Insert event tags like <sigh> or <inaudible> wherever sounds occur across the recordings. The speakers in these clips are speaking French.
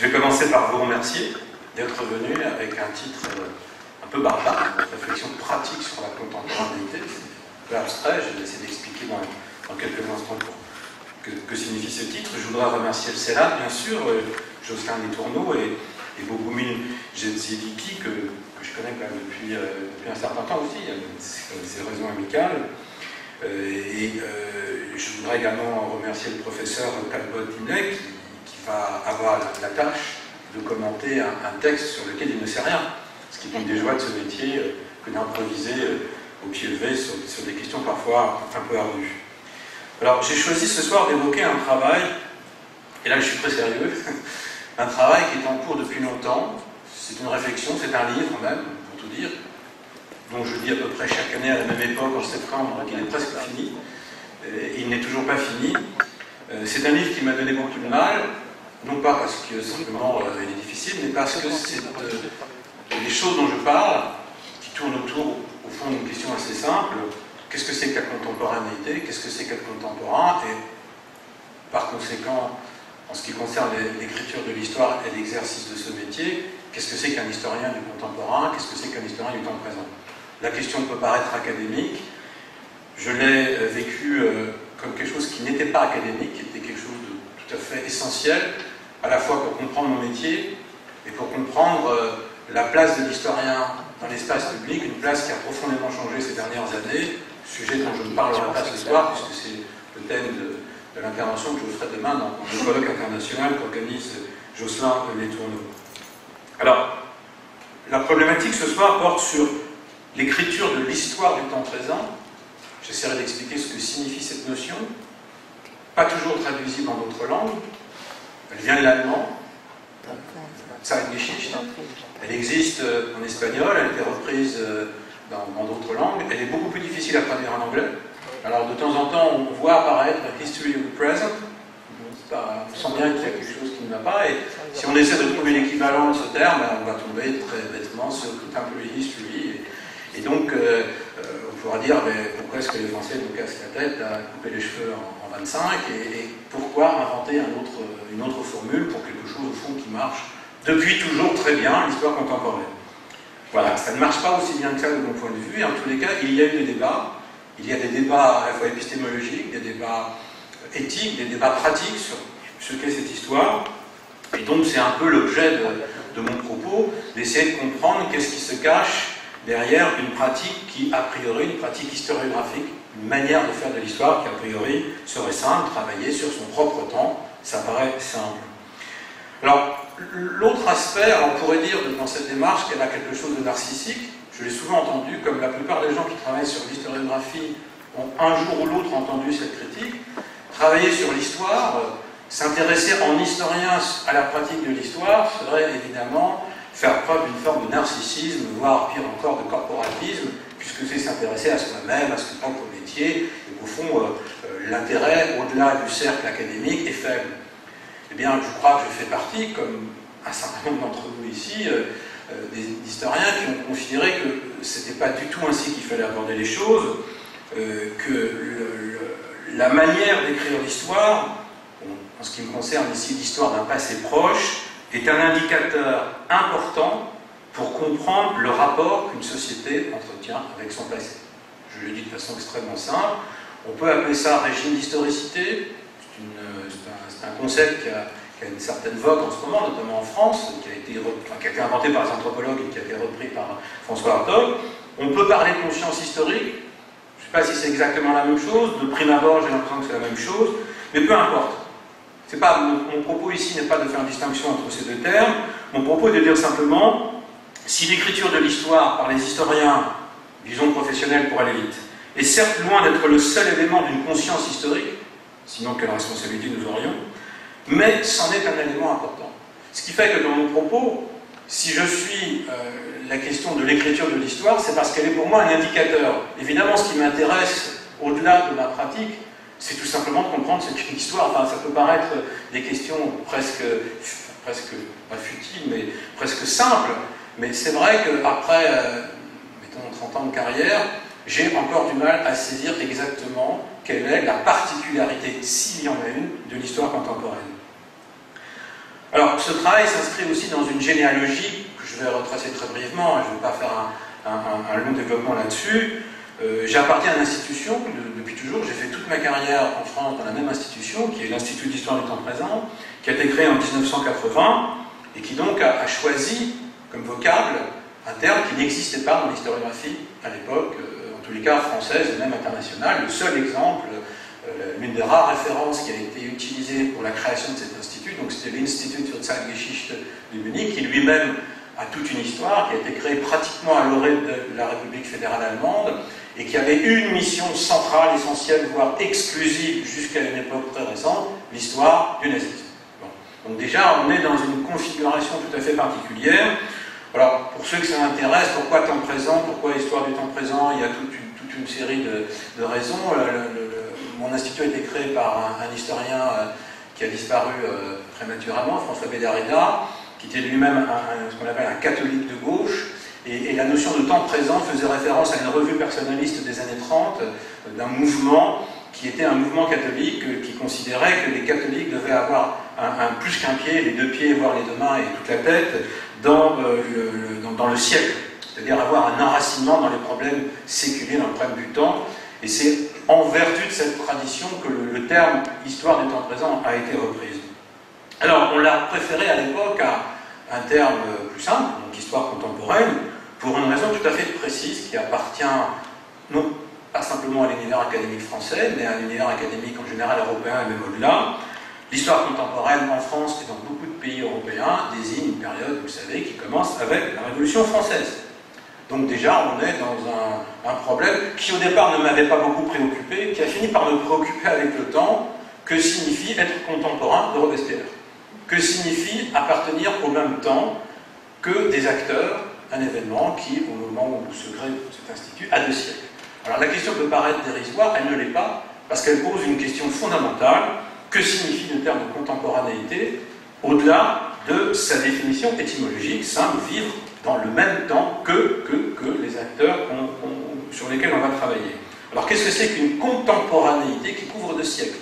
Je vais commencer par vous remercier d'être venu avec un titre euh, un peu barbare, réflexion pratique sur la contemporanéité. Un peu abstrait, je vais essayer d'expliquer dans, quelques instants que, que, signifie ce titre. Je voudrais remercier le CELAT, bien sûr, euh, Jocelyn Letourneau et, et Bogumil que, je connais quand même depuis, euh, un certain temps aussi, ces raisons amicales. et je voudrais également remercier le professeur Talbot qui va avoir la, tâche de commenter un, texte sur lequel il ne sait rien. Ce qui est une des joies de ce métier euh, que d'improviser euh, au pied levé sur, des questions parfois un peu ardues. Alors j'ai choisi ce soir d'évoquer un travail, et là je suis très sérieux, <laughs> un travail qui est en cours depuis longtemps. C'est une réflexion, c'est un livre même, pour tout dire, dont je dis à peu près chaque année à la même époque, en septembre, qu'il est presque fini. Et il n'est toujours pas fini. Euh, c'est un livre qui m'a donné beaucoup de mal, non pas parce que simplement euh, il est difficile, mais parce que c'est euh, les choses dont je parle, qui tournent autour, au fond, d'une question assez simple. Qu'est-ce que c'est que la contemporanéité? Qu'est-ce que c'est qu'être contemporain? Et par conséquent, en ce qui concerne l'écriture de l'histoire et l'exercice de ce métier, qu'est-ce que c'est qu'un historien du contemporain? Qu'est-ce que c'est qu'un historien du temps présent? La question peut paraître académique. Je l'ai euh, vécu comme quelque chose qui n'était pas académique, qui était quelque chose de tout à fait essentiel, à la fois pour comprendre mon métier et pour comprendre euh, la place de l'historien dans l'espace public, une place qui a profondément changé ces dernières années, sujet dont je ne parlerai pas ce soir, puisque c'est le thème de, l'intervention que je ferai demain dans, le colloque international qu'organise Jocelyn Les Tourneaux. Alors, la problématique ce soir porte sur l'écriture de l'histoire du temps présent. J'essaierai d'expliquer ce que signifie cette notion, pas toujours traduisible en d'autres langues, elle vient de l'allemand. Elle existe euh, en espagnol, elle a été reprise euh, dans d'autres langues. Elle est beaucoup plus difficile à traduire en anglais. Alors de temps en temps, on voit apparaître History of the Present. on sent bien qu'il y a quelque chose qui ne va pas. Et si on essaie de trouver l'équivalent de ce terme, on va tomber très bêtement sur Contemporary History. Et, donc, euh, on pourra dire mais pourquoi est-ce que les Français nous cassent la tête à couper les cheveux en, 25 et, pourquoi inventer une autre formule pour quelque chose au fond qui marche depuis toujours très bien, l'histoire contemporaine. Voilà, ça ne marche pas aussi bien que ça de mon point de vue, et en tous les cas, il y a eu des débats, il y a des débats à la fois épistémologiques, des débats éthiques, des débats pratiques sur ce qu'est cette histoire, et donc c'est un peu l'objet de, de, mon propos, d'essayer de comprendre qu'est-ce qui se cache derrière une pratique qui, a priori, une pratique historiographique, manière de faire de l'histoire qui, a priori, serait simple, travailler sur son propre temps, ça paraît simple. Alors, l'autre aspect, on pourrait dire dans cette démarche qu'elle a quelque chose de narcissique, je l'ai souvent entendu, comme la plupart des gens qui travaillent sur l'historiographie ont un jour ou l'autre entendu cette critique, travailler sur l'histoire, euh, s'intéresser en historien à la pratique de l'histoire serait évidemment faire preuve d'une forme de narcissisme, voire pire encore de corporatisme, puisque c'est s'intéresser à soi-même, à son propre métier, et qu'au fond, euh, euh, l'intérêt, au-delà du cercle académique, est faible. Eh bien, je crois que je fais partie, comme un certain nombre d'entre vous ici, euh, des historiens qui ont considéré que ce n'était pas du tout ainsi qu'il fallait aborder les choses, que la manière d'écrire l'histoire, en ce qui me concerne ici l'histoire d'un passé proche, est un indicateur important pour comprendre le rapport qu'une société entretient avec son passé. Je le dis de façon extrêmement simple. On peut appeler ça régime d'historicité. C'est un, concept qui a, une certaine vogue en ce moment, notamment en France, qui a été, inventé par les anthropologues et qui a été repris par François Hartog. On peut parler de conscience historique. Je ne sais pas si c'est exactement la même chose. De prime abord, j'ai l'impression que c'est la même chose. Mais peu importe. Pas, mon, propos ici n'est pas de faire une distinction entre ces deux termes. Mon propos est de dire simplement, si l'écriture de l'histoire par les historiens, disons professionnels pour aller vite, est certes loin d'être le seul élément d'une conscience historique, sinon quelle responsabilité nous aurions, mais c'en est un élément important. Ce qui fait que dans mon propos, si je suis euh, la question de l'écriture de l'histoire, c'est parce qu'elle est pour moi un indicateur. Évidemment, ce qui m'intéresse au-delà de ma pratique, c'est tout simplement de comprendre ce qu'est une histoire. Enfin, ça peut paraître des questions presque, presque pas futiles, mais presque simples. Mais c'est vrai qu'après, euh, mettons, 30 ans de carrière, j'ai encore du mal à saisir exactement quelle est la particularité, s'il y en a une, de l'histoire contemporaine. Alors, ce travail s'inscrit aussi dans une généalogie que je vais retracer très brièvement, je ne vais pas faire un, long développement là-dessus. Euh, j'appartiens à l'institution depuis toujours, j'ai fait toute ma carrière en France dans la même institution, qui est l'Institut d'histoire du temps présent, qui a été créé en 1980 et qui donc a, choisi comme vocable un terme qui n'existait pas dans l'historiographie à l'époque, euh, en tous les cas française et même internationale. Le seul exemple, euh, l'une des rares références qui a été utilisée pour la création de cet institut, donc c'était l'Institut für Zeitgeschichte de Munich, qui lui-même a toute une histoire, qui a été créé pratiquement à l'orée de la République fédérale allemande, et qui avait une mission centrale, essentielle, voire exclusive jusqu'à une époque très récente, l'histoire du nazisme. Donc déjà, on est dans une configuration tout à fait particulière. Alors, pour ceux que ça intéresse, pourquoi temps présent, pourquoi histoire du temps présent, il y a toute une, série de, raisons. mon institut a été créé par un, historien euh, qui a disparu euh, prématurément, François Bédarida, qui était lui-même ce qu'on appelle un catholique de gauche, et, la notion de temps présent faisait référence à une revue personnaliste des années 30, euh, d'un mouvement qui était un mouvement catholique euh, qui considérait que les catholiques devaient avoir un, plus qu'un pied, les deux pieds, voire les deux mains et toute la tête, dans, euh, le, dans, le siècle. C'est-à-dire avoir un enracinement dans les problèmes séculiers, dans le problème du temps. Et c'est en vertu de cette tradition que le, terme histoire du temps présent a été reprise. Alors, on l'a préféré à l'époque à un terme plus simple, donc histoire contemporaine, pour une raison tout à fait précise qui appartient non pas simplement à l'univers académique français, mais à l'univers académique en général européen et même au-delà. L'histoire contemporaine en France et dans beaucoup de pays européens désigne une période, vous savez, qui commence avec la Révolution française. Donc déjà, on est dans un, un problème qui au départ ne m'avait pas beaucoup préoccupé, qui a fini par me préoccuper avec le temps. Que signifie être contemporain de Robespierre Que signifie appartenir au même temps que des acteurs un événement qui, au moment où se crée cet institut, a deux siècles. Alors la question peut paraître dérisoire, elle ne l'est pas, parce qu'elle pose une question fondamentale. Que signifie le terme de contemporanéité au-delà de sa définition étymologique, simple, vivre dans le même temps que, que, que les acteurs sur lesquels on va travailler. Alors qu'est-ce que c'est qu'une contemporanéité qui couvre deux siècles?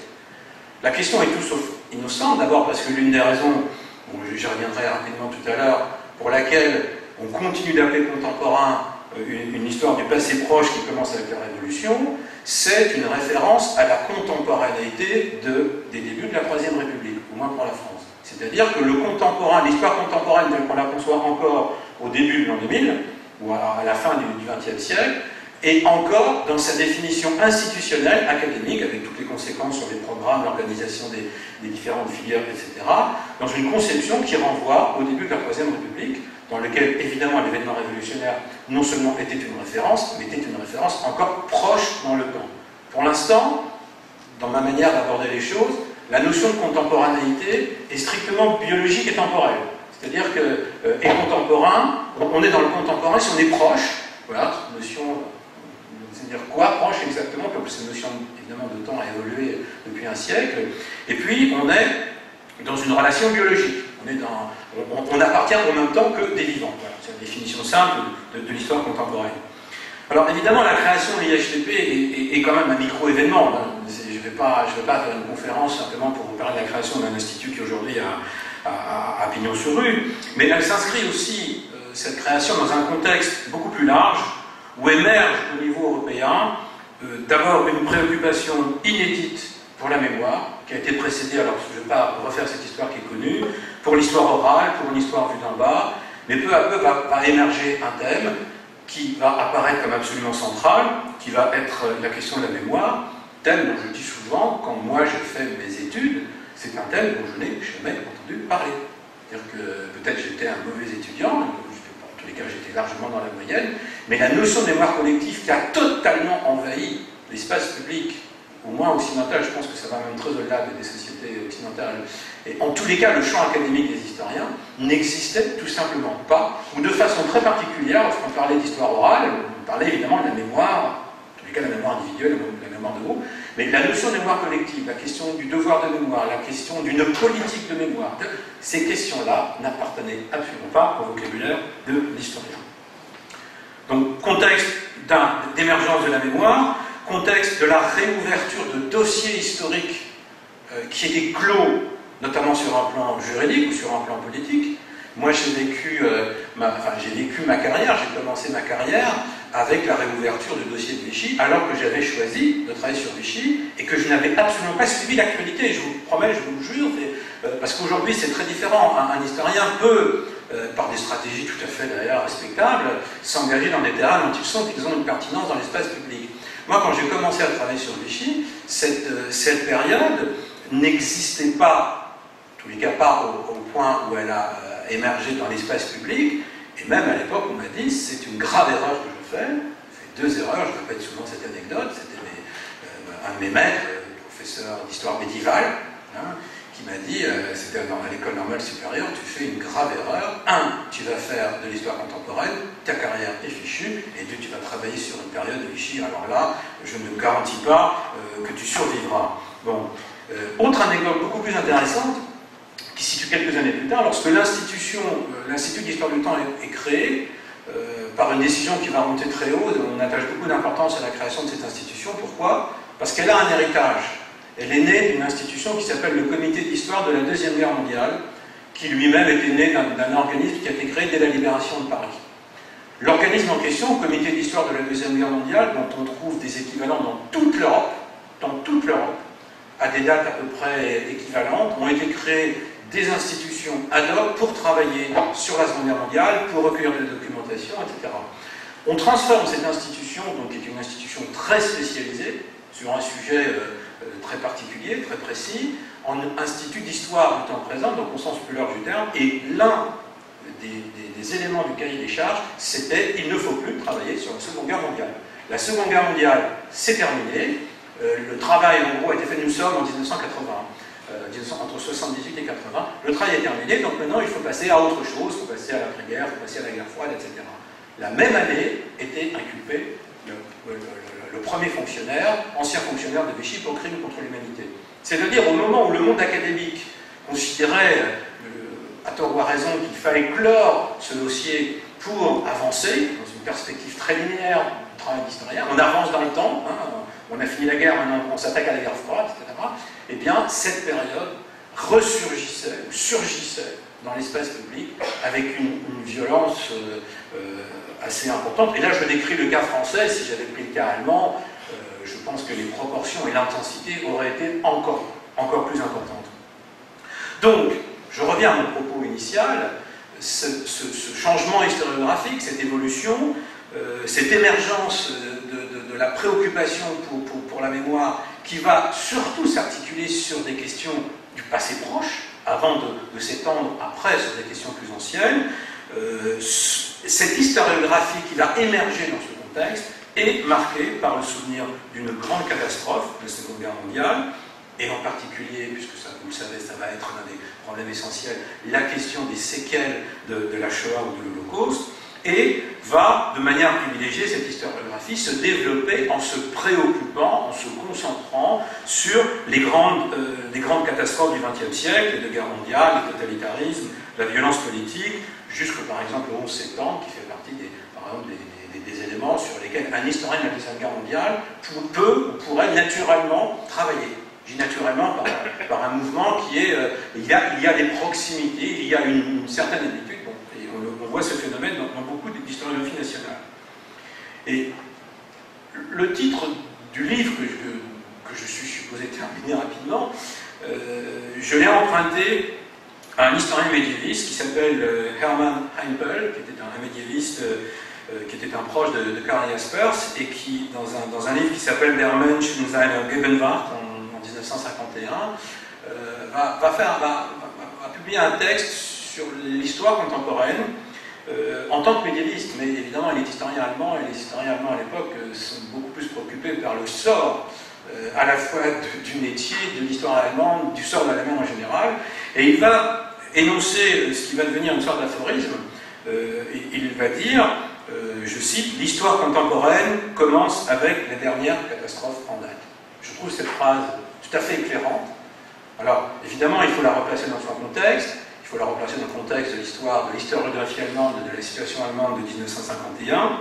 La question est tout sauf innocente, d'abord parce que l'une des raisons, j'y reviendrai rapidement tout à l'heure, pour laquelle on continue d'appeler contemporain euh, une, histoire du passé proche qui commence avec la Révolution, c'est une référence à la contemporanéité de, des débuts de la Troisième République, au moins pour la France. C'est-à-dire que le contemporain, l'histoire contemporaine telle qu'on la conçoit encore au début de l'an 2000, ou à la fin du XXe siècle, est encore dans sa définition institutionnelle, académique, avec toutes les conséquences sur les programmes, l'organisation des, des, différentes filières, etc., dans une conception qui renvoie au début de la Troisième République, dans lequel évidemment l'événement révolutionnaire non seulement était une référence, mais était une référence encore proche dans le temps. Pour l'instant, dans ma manière d'aborder les choses, la notion de contemporanéité est strictement biologique et temporelle. C'est-à-dire que euh, est contemporain, on est dans le contemporain si on est proche, voilà, notion, c'est-à-dire quoi proche exactement, comme cette notion évidemment de temps a évolué depuis un siècle, et puis on est dans une relation biologique. On, appartient en même temps que des vivants. c'est la définition simple de, l'histoire contemporaine. Alors évidemment, la création de l'IHTP est, quand même un micro-événement. Je ne vais, pas, faire une conférence simplement pour vous parler de la création d'un institut qui aujourd'hui a, a, pignon sur rue, mais elle s'inscrit aussi, euh, cette création, dans un contexte beaucoup plus large, où émerge au niveau européen euh, d'abord une préoccupation inédite pour la mémoire, qui a été précédée, alors je ne vais pas refaire cette histoire qui est connue, pour l'histoire orale, pour une histoire vue d'en bas, mais peu à peu va, émerger un thème qui va apparaître comme absolument central, qui va être la question de la mémoire, thème dont je dis souvent, quand moi j'ai fait mes études, c'est un thème dont je n'ai jamais entendu parler. C'est-à-dire que peut-être j'étais un mauvais étudiant, en tous les cas j'étais largement dans la moyenne, mais la notion de mémoire collective qui a totalement envahi l'espace public au moins occidental, je pense que ça va même très au-delà des sociétés occidentales. Et en tous les cas, le champ académique des historiens n'existait tout simplement pas, ou de façon très particulière, lorsqu'on parlait d'histoire orale, on parlait évidemment de la mémoire, en tous les cas la mémoire individuelle, la mémoire de groupe, mais la notion de mémoire collective, la question du devoir de mémoire, la question d'une politique de mémoire, ces questions-là n'appartenaient absolument pas au vocabulaire de l'historien. Donc, contexte d'émergence de la mémoire, contexte de la réouverture de dossiers historiques euh, qui étaient clos notamment sur un plan juridique ou sur un plan politique. Moi, j'ai vécu, euh, ma, enfin, vécu ma carrière, j'ai commencé ma carrière avec la réouverture du dossier de Vichy, alors que j'avais choisi de travailler sur Vichy et que je n'avais absolument pas suivi l'actualité. Je vous promets, je vous jure, euh, parce qu'aujourd'hui c'est très différent. Un, historien peut, par des stratégies tout à fait d'ailleurs respectables, s'engager dans des terrains dont ils sont qu'ils ont une pertinence dans l'espace public. Moi, quand j'ai commencé à travailler sur Vichy, cette, cette période n'existait pas, en tous les cas pas au, point où elle a émergé dans l'espace public. Et même à l'époque, on m'a dit c'est une grave erreur que je fais. J'ai deux erreurs, je répète souvent cette anecdote. C'était euh, un de mes maîtres, euh, professeur d'histoire médiévale, hein, qui m'a dit euh, c'était à l'école normale supérieure, tu fais une grave erreur. Un, tu vas faire de l'histoire contemporaine, ta carrière est fichue. Et deux, tu vas travailler sur une période de Vichy. Alors là, je ne garantis pas que tu survivras. Bon. autre anecdote beaucoup plus intéressante, qui situe quelques années plus tard, lorsque l'institution, euh, l'Institut d'histoire du temps est, créé, euh, par une décision qui va monter très haut, on attache beaucoup d'importance à la création de cette institution. Pourquoi? Parce qu'elle a un héritage. Elle est née d'une institution qui s'appelle le Comité d'histoire de la Deuxième Guerre mondiale, qui lui-même était né d'un organisme qui a été créé dès la libération de Paris. L'organisme en question, le Comité d'histoire de la Deuxième Guerre mondiale, dont on trouve des équivalents dans toute l'Europe, dans toute l'Europe, à des dates à peu près équivalentes, ont été créés des institutions ad hoc pour travailler sur la Seconde Guerre mondiale, pour recueillir de la documentation, etc. On transforme cette institution, donc, qui est une institution très spécialisée, sur un sujet euh, euh, très particulier, très précis, en institut d'histoire du temps présent, donc au sens plus large du terme, et l'un des, éléments du cahier des charges, c'était il ne faut plus travailler sur la Seconde Guerre mondiale. La Seconde Guerre mondiale, c'est terminé. Euh, le travail, en gros, a été fait, nous sommes en 1980. Euh, entre 78 et 80. Le travail est terminé, donc maintenant il faut passer à autre chose, il faut passer à l'après-guerre, il faut passer à la guerre froide, etc. La même année était inculpé le, premier fonctionnaire, ancien fonctionnaire de Vichy pour crime contre l'humanité. C'est-à-dire au moment où le monde académique considérait, euh, à tort ou à raison, qu'il fallait clore ce dossier pour avancer, dans une perspective très linéaire du travail d'historien, on avance dans le temps, hein, on a fini la guerre, maintenant on s'attaque à la guerre froide, etc eh bien, cette période ressurgissait, ou surgissait dans l'espace public avec une, violence euh, euh, assez importante. Et là, je décris le cas français, si j'avais pris le cas allemand, euh, je pense que les proportions et l'intensité auraient été encore, encore plus importantes. Donc, je reviens à mon propos initial, ce, changement historiographique, cette évolution, cette émergence de, la préoccupation pour, pour la mémoire qui va surtout s'articuler sur des questions du passé proche, avant de, s'étendre après sur des questions plus anciennes. Euh, cette historiographie qui va émerger dans ce contexte est marquée par le souvenir d'une grande catastrophe la Seconde Guerre mondiale, et en particulier, puisque vous le savez, ça va être un des problèmes essentiels, la question des séquelles de, la Shoah ou de l'Holocauste et va, de manière privilégiée, cette historiographie se développer en se préoccupant, en se concentrant sur les grandes, euh, grandes catastrophes du XXe siècle, les deux guerres mondiales, le totalitarisme, la violence politique, jusque par exemple le 11 septembre, qui fait partie des, par exemple, des, éléments sur lesquels un historien de la Deuxième Guerre mondiale peut ou pourrait naturellement travailler. Je dis naturellement par, un mouvement qui est, euh, il, y a, il, y a, des proximités, il y a une, certaine habitude on voit ce phénomène dans, beaucoup d'historiographie nationale. Et le titre du livre que je, suis supposé terminer rapidement, euh, je l'ai emprunté un historien médiéviste qui s'appelle euh, Hermann Heimpel, qui était un médiéviste euh, qui était un proche de, Karl Jaspers, et qui, dans un, dans un livre qui s'appelle Der Mensch in seiner Gegenwart, en, 1951, va, faire, va, publier un texte sur l'histoire contemporaine euh, en tant que médiéviste, mais évidemment il est historien allemand et les historiens allemands à l'époque euh, sont beaucoup plus préoccupés par le sort euh, à la fois du métier, de l'histoire allemande, du sort de l'allemand en général, et il va énoncer ce qui va devenir une sorte d'aphorisme. il va dire, je cite, l'histoire contemporaine commence avec la dernière catastrophe en date. Je trouve cette phrase tout à fait éclairante. Alors, évidemment, il faut la replacer dans son contexte il faut la replacer dans le contexte de l'histoire, de l'historiographie allemande, de la situation allemande de 1951.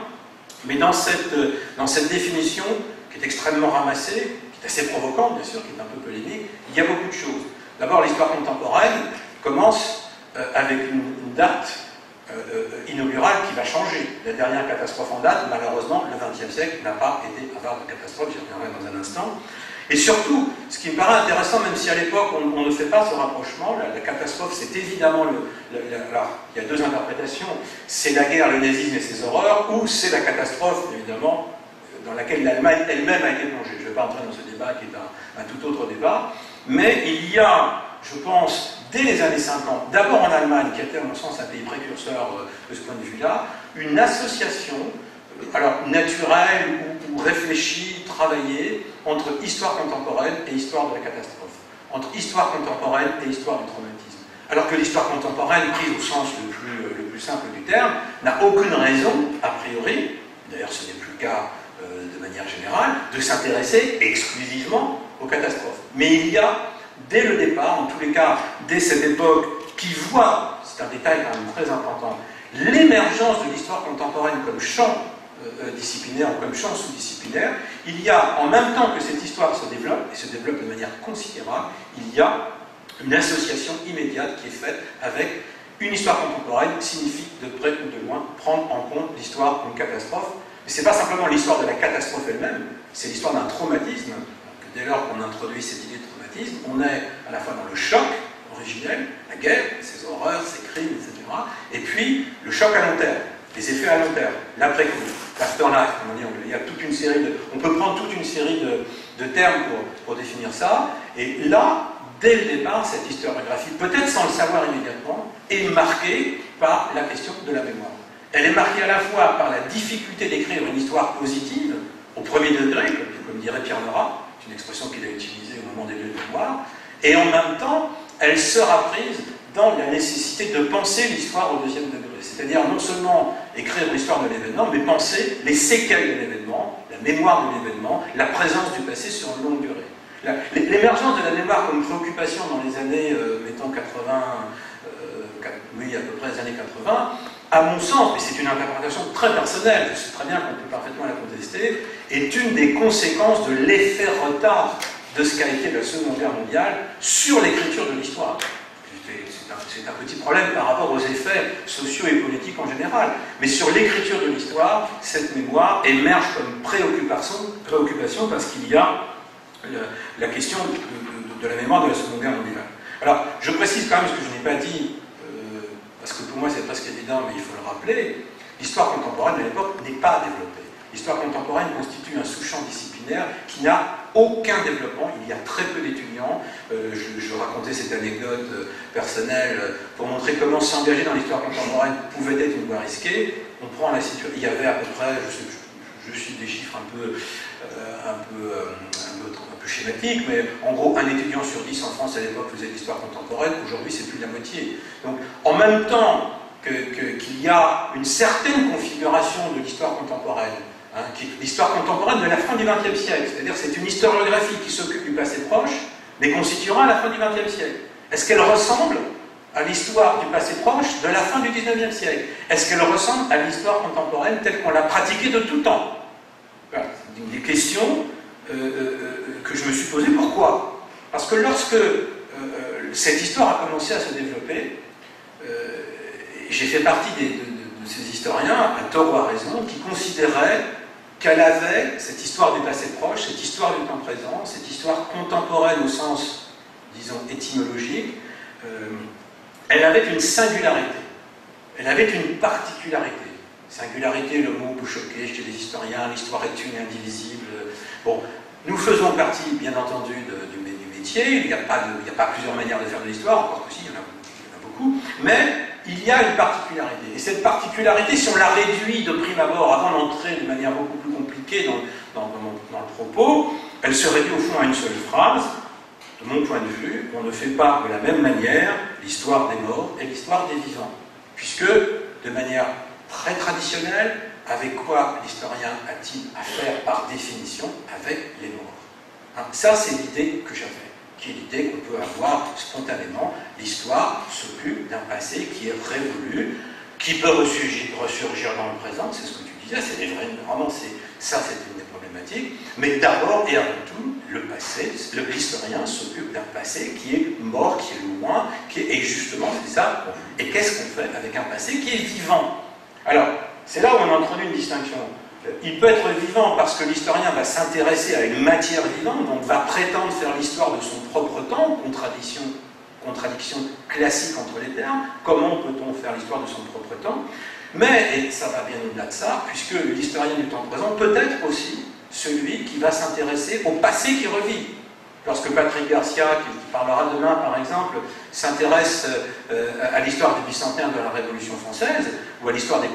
Mais dans cette, dans cette définition, qui est extrêmement ramassée, assez provocante bien sûr, qui est un peu polémique, il y a beaucoup de choses. D'abord, l'histoire contemporaine commence euh, avec une, date inaugurale qui va changer. La dernière catastrophe en date, malheureusement, le XXe siècle n'a pas été avare de catastrophe, j'y reviendrai dans un instant. Et surtout, ce qui me paraît intéressant, même si à l'époque on, ne fait pas ce rapprochement, la, catastrophe c'est évidemment le, alors il y a deux interprétations, c'est la guerre, le nazisme et ses horreurs, ou c'est la catastrophe évidemment dans laquelle l'Allemagne elle-même a été plongée. Pas entrer dans ce débat qui est un, tout autre débat, mais il y a, je pense, dès les années 50, d'abord en Allemagne, qui était à mon sens un pays précurseur euh, de ce point de vue-là, une association, euh, alors naturelle ou, réfléchie, travaillée, entre histoire contemporaine et histoire de la catastrophe, entre histoire contemporaine et histoire du traumatisme. Alors que l'histoire contemporaine, prise au sens le plus, euh, simple du terme, n'a aucune raison, a priori, d'ailleurs ce n'est plus le cas de manière générale, de s'intéresser exclusivement aux catastrophes. Mais il y a, dès le départ, en tous les cas, dès cette époque, qui voit, c'est un détail quand même très important, l'émergence de l'histoire contemporaine comme champ euh, disciplinaire ou comme champ sous-disciplinaire, il y a, en même temps que cette histoire se développe, et se développe de manière considérable, il y a une association immédiate qui est faite avec une histoire contemporaine signifie de près ou de loin prendre en compte l'histoire d'une catastrophe. Ce n'est pas simplement l'histoire de la catastrophe elle-même, c'est l'histoire d'un traumatisme. dès lors qu'on introduit cette idée de traumatisme, on est à la fois dans le choc originel, la guerre, ses horreurs, ses crimes, etc., et puis le choc à long terme les effets à long terme, l'après-coup, l'afterlife, comme on dit en anglais. Il y a toute une série de. On peut prendre toute une série de, termes pour, définir ça. Et là, dès le départ, cette historiographie, peut-être sans le savoir immédiatement, est marquée par la question de la mémoire. Elle est marquée à la fois par la difficulté d'écrire une histoire positive, au premier degré, comme, dirait Pierre Nora, c'est une expression qu'il a utilisée au moment des lieux de mémoire, et en même temps, elle sera prise dans la nécessité de penser l'histoire au deuxième degré. C'est-à-dire non seulement écrire l'histoire de l'événement, mais penser les séquelles de l'événement, la mémoire de l'événement, la présence du passé sur une longue durée. L'émergence de la mémoire comme préoccupation dans les années, euh, mettons 80, euh, oui, à peu près les années 80, à mon sens, et c'est une interprétation très personnelle, je sais très bien qu'on peut parfaitement la contester, est une des conséquences de l'effet retard de ce qu'a été la Seconde Guerre mondiale sur l'écriture de l'histoire c'est un petit problème par rapport aux effets sociaux et politiques en général. Mais sur l'écriture de l'histoire, cette mémoire émerge comme préoccupation, préoccupation parce qu'il y a la question de, la mémoire de la Seconde Guerre mondiale. Alors, je précise quand même ce que je n'ai pas dit, parce que pour moi c'est presque évident, mais il faut le rappeler, l'histoire contemporaine de l'époque n'est pas développée. L'histoire contemporaine constitue un sous-champ disciplinaire qui n'a aucun développement. Il y a très peu d'étudiants. Euh, je, racontais cette anecdote euh, personnelle pour montrer comment s'engager dans l'histoire contemporaine pouvait être une voie risquée. On prend la situation. Il y avait à peu près, je, suis des chiffres un peu, euh, un, peu, peu, schématiques, mais en gros, un étudiant sur dix en France à l'époque faisait l'histoire contemporaine. Aujourd'hui, c'est plus de la moitié. Donc, en même temps qu'il y a une certaine configuration de l'histoire contemporaine Hein, l'histoire contemporaine de la fin du XXe siècle. C'est-à-dire c'est une historiographie qui s'occupe du passé proche, mais constituera à la fin du XXe siècle. Est-ce qu'elle ressemble à l'histoire du passé proche de la fin du XIXe siècle? Est-ce qu'elle ressemble à l'histoire contemporaine telle qu'on l'a pratiquée de tout temps? Voilà. Des questions euh, euh, euh, que je me suis posées. Pourquoi Parce que lorsque cette histoire a commencé à se développer, j'ai fait partie de, de, ces historiens, à tort ou à raison, qui considéraient qu'elle avait, cette histoire du passé proche, cette histoire du temps présent, cette histoire contemporaine au sens, disons, étymologique, euh, elle avait une singularité, elle avait une particularité. Singularité, le mot peut choquer chez les historiens, l'histoire est une indivisible. Bon, nous faisons partie, bien entendu, du, métier, il n'y a, pas plusieurs manières de faire de l'histoire, encore que si, il y en a beaucoup, mais il y a une particularité. Et cette particularité, si on la réduit de prime abord, avant d'entrer de manière beaucoup plus compliquée dans, le propos, elle se réduit au fond à une seule phrase. De mon point de vue, on ne fait pas de la même manière l'histoire des morts et l'histoire des vivants. Puisque, de manière très traditionnelle, avec quoi l'historien a-t-il affaire par définition Avec les morts. Hein, ça, c'est l'idée que j'avais qui est l'idée qu'on peut avoir spontanément. L'histoire s'occupe d'un passé qui est révolu, qui peut ressurgir, dans le présent, c'est ce que tu disait, c'est vraiment, ça c'est une des problématiques. Mais d'abord et avant tout, le passé, l'historien s'occupe d'un passé qui est mort, qui est loin, qui est, et justement, c'est ça. Et qu'est-ce qu'on fait avec un passé qui est vivant? Alors, c'est là où on introduit une distinction. Il peut être vivant parce que l'historien va s'intéresser à une matière vivante, donc va prétendre faire l'histoire de son propre temps, contradiction, contradiction classique entre les termes. Comment peut-on faire l'histoire de son propre temps? Mais, et ça va bien au-delà de ça, puisque l'historien du temps présent peut être aussi celui qui va s'intéresser au passé qui revit. Lorsque Patrick Garcia, qui parlera demain par exemple, s'intéresse euh, à l'histoire du bicentenaire de la Révolution française, ou à l'histoire des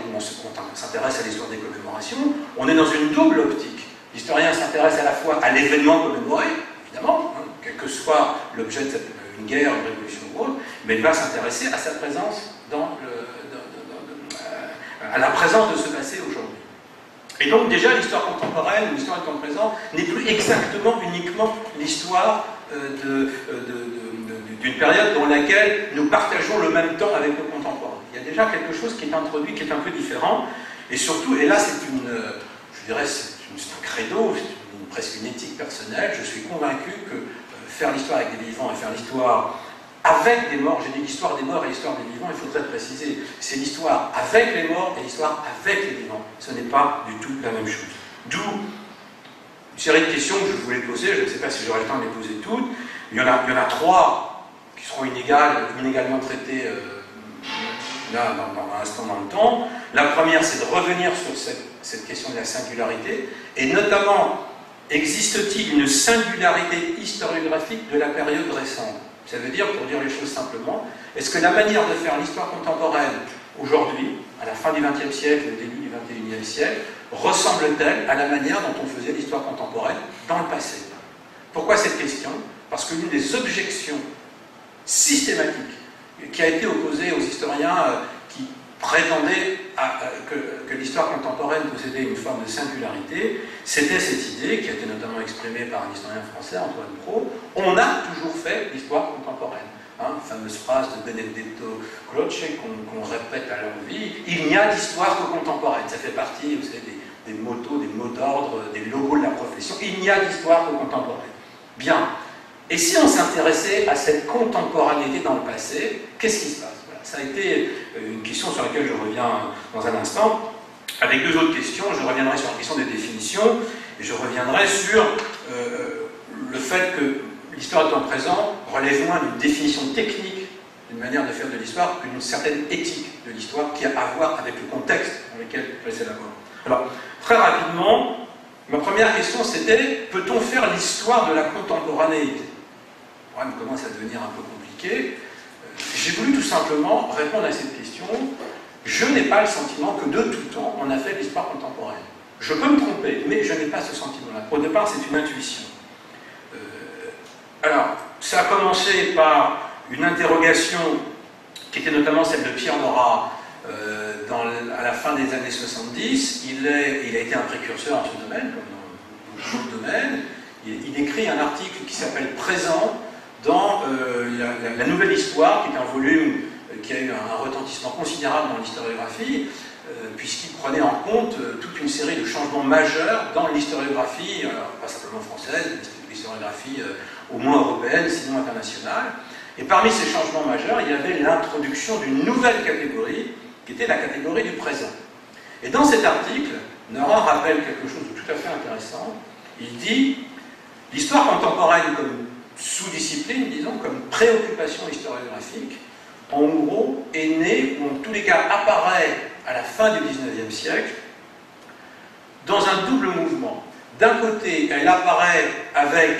s'intéresse à l'histoire des commémorations, on est dans une double optique. L'historien s'intéresse à la fois à l'événement commémoré, évidemment, hein, quel que soit l'objet d'une guerre, une révolution ou autre, mais il va s'intéresser à sa présence le, à la présence de ce passé aujourd'hui. Et donc déjà l'histoire contemporaine, l'histoire du temps présent, n'est plus exactement uniquement l'histoire euh, d'une période dans laquelle nous partageons le même temps avec nos contemporains. Il y a déjà quelque chose qui est introduit, qui est un peu différent, et surtout, et là c'est une, je dirais, c'est un credo, c'est presque une éthique personnelle, je suis convaincu que euh, faire l'histoire avec des vivants et faire l'histoire avec des morts, j'ai dit l'histoire des morts et l'histoire des vivants, il faudrait préciser, c'est l'histoire avec les morts et l'histoire avec les vivants. Ce n'est pas du tout la même chose. D'où une série de questions que je voulais poser, je ne sais pas si j'aurai le temps de les poser toutes. Il y en a, il y en a trois qui seront inégalement traitées euh, là, dans, un instant dans le temps. La première, c'est de revenir sur cette question de la singularité, et notamment, existe-t-il une singularité historiographique de la période récente? Ça veut dire, pour dire les choses simplement, est-ce que la manière de faire l'histoire contemporaine aujourd'hui, à la fin du XXe siècle, au début du XXIe siècle, ressemble-t-elle à la manière dont on faisait l'histoire contemporaine dans le passé? Pourquoi cette question? Parce que l'une des objections systématiques qui a été opposée aux historiens euh, qui prétendaient que, l'histoire contemporaine possédait une forme de singularité, c'était cette idée, qui a été notamment exprimée par un historien français, Antoine Pro, on a toujours fait l'histoire contemporaine. Hein, fameuse phrase de Benedetto Croce qu'on répète à l'envie, il n'y a d'histoire que contemporaine. Ça fait partie, vous savez, des, des motos, des mots d'ordre, des logos de la profession. Il n'y a d'histoire que contemporaine. Bien. Et si on s'intéressait à cette contemporanéité dans le passé, qu'est-ce qui se passe? Ça a été euh, une question sur laquelle je reviens dans un instant. Avec deux autres questions, je reviendrai sur la question des définitions et je reviendrai sur euh, le fait que l'histoire temps présent relève moins d'une définition technique d'une manière de faire de l'histoire qu'une certaine éthique de l'histoire qui a à voir avec le contexte dans lequel elle s'est d'abord. Alors, très rapidement, ma première question c'était peut-on faire l'histoire de la contemporanéité? Le problème commence à devenir un peu compliqué. J'ai voulu tout simplement répondre à cette question je n'ai pas le sentiment que de tout temps, on a fait l'histoire contemporaine. Je peux me tromper, mais je n'ai pas ce sentiment-là. Au départ, c'est une intuition. Euh, alors, ça a commencé par une interrogation qui était notamment celle de Pierre Nora euh, à la fin des années 70. Il, est, il, a été un précurseur en ce domaine, comme dans d'autres domaines. Il, il, écrit un article qui s'appelle Présent dans euh, la, Nouvelle Histoire, qui est un volume qui a eu un retentissement considérable dans l'historiographie, euh, puisqu'il prenait en compte euh, toute une série de changements majeurs dans l'historiographie, pas simplement française, mais l'historiographie euh, au moins européenne, sinon internationale. Et parmi ces changements majeurs, il y avait l'introduction d'une nouvelle catégorie, qui était la catégorie du présent. Et dans cet article, Nora rappelle quelque chose de tout à fait intéressant. Il dit l'histoire contemporaine comme sous-discipline, disons, comme préoccupation historiographique, en gros, est née, ou en tous les cas apparaît à la fin du XIXe siècle, dans un double mouvement. D'un côté, elle apparaît avec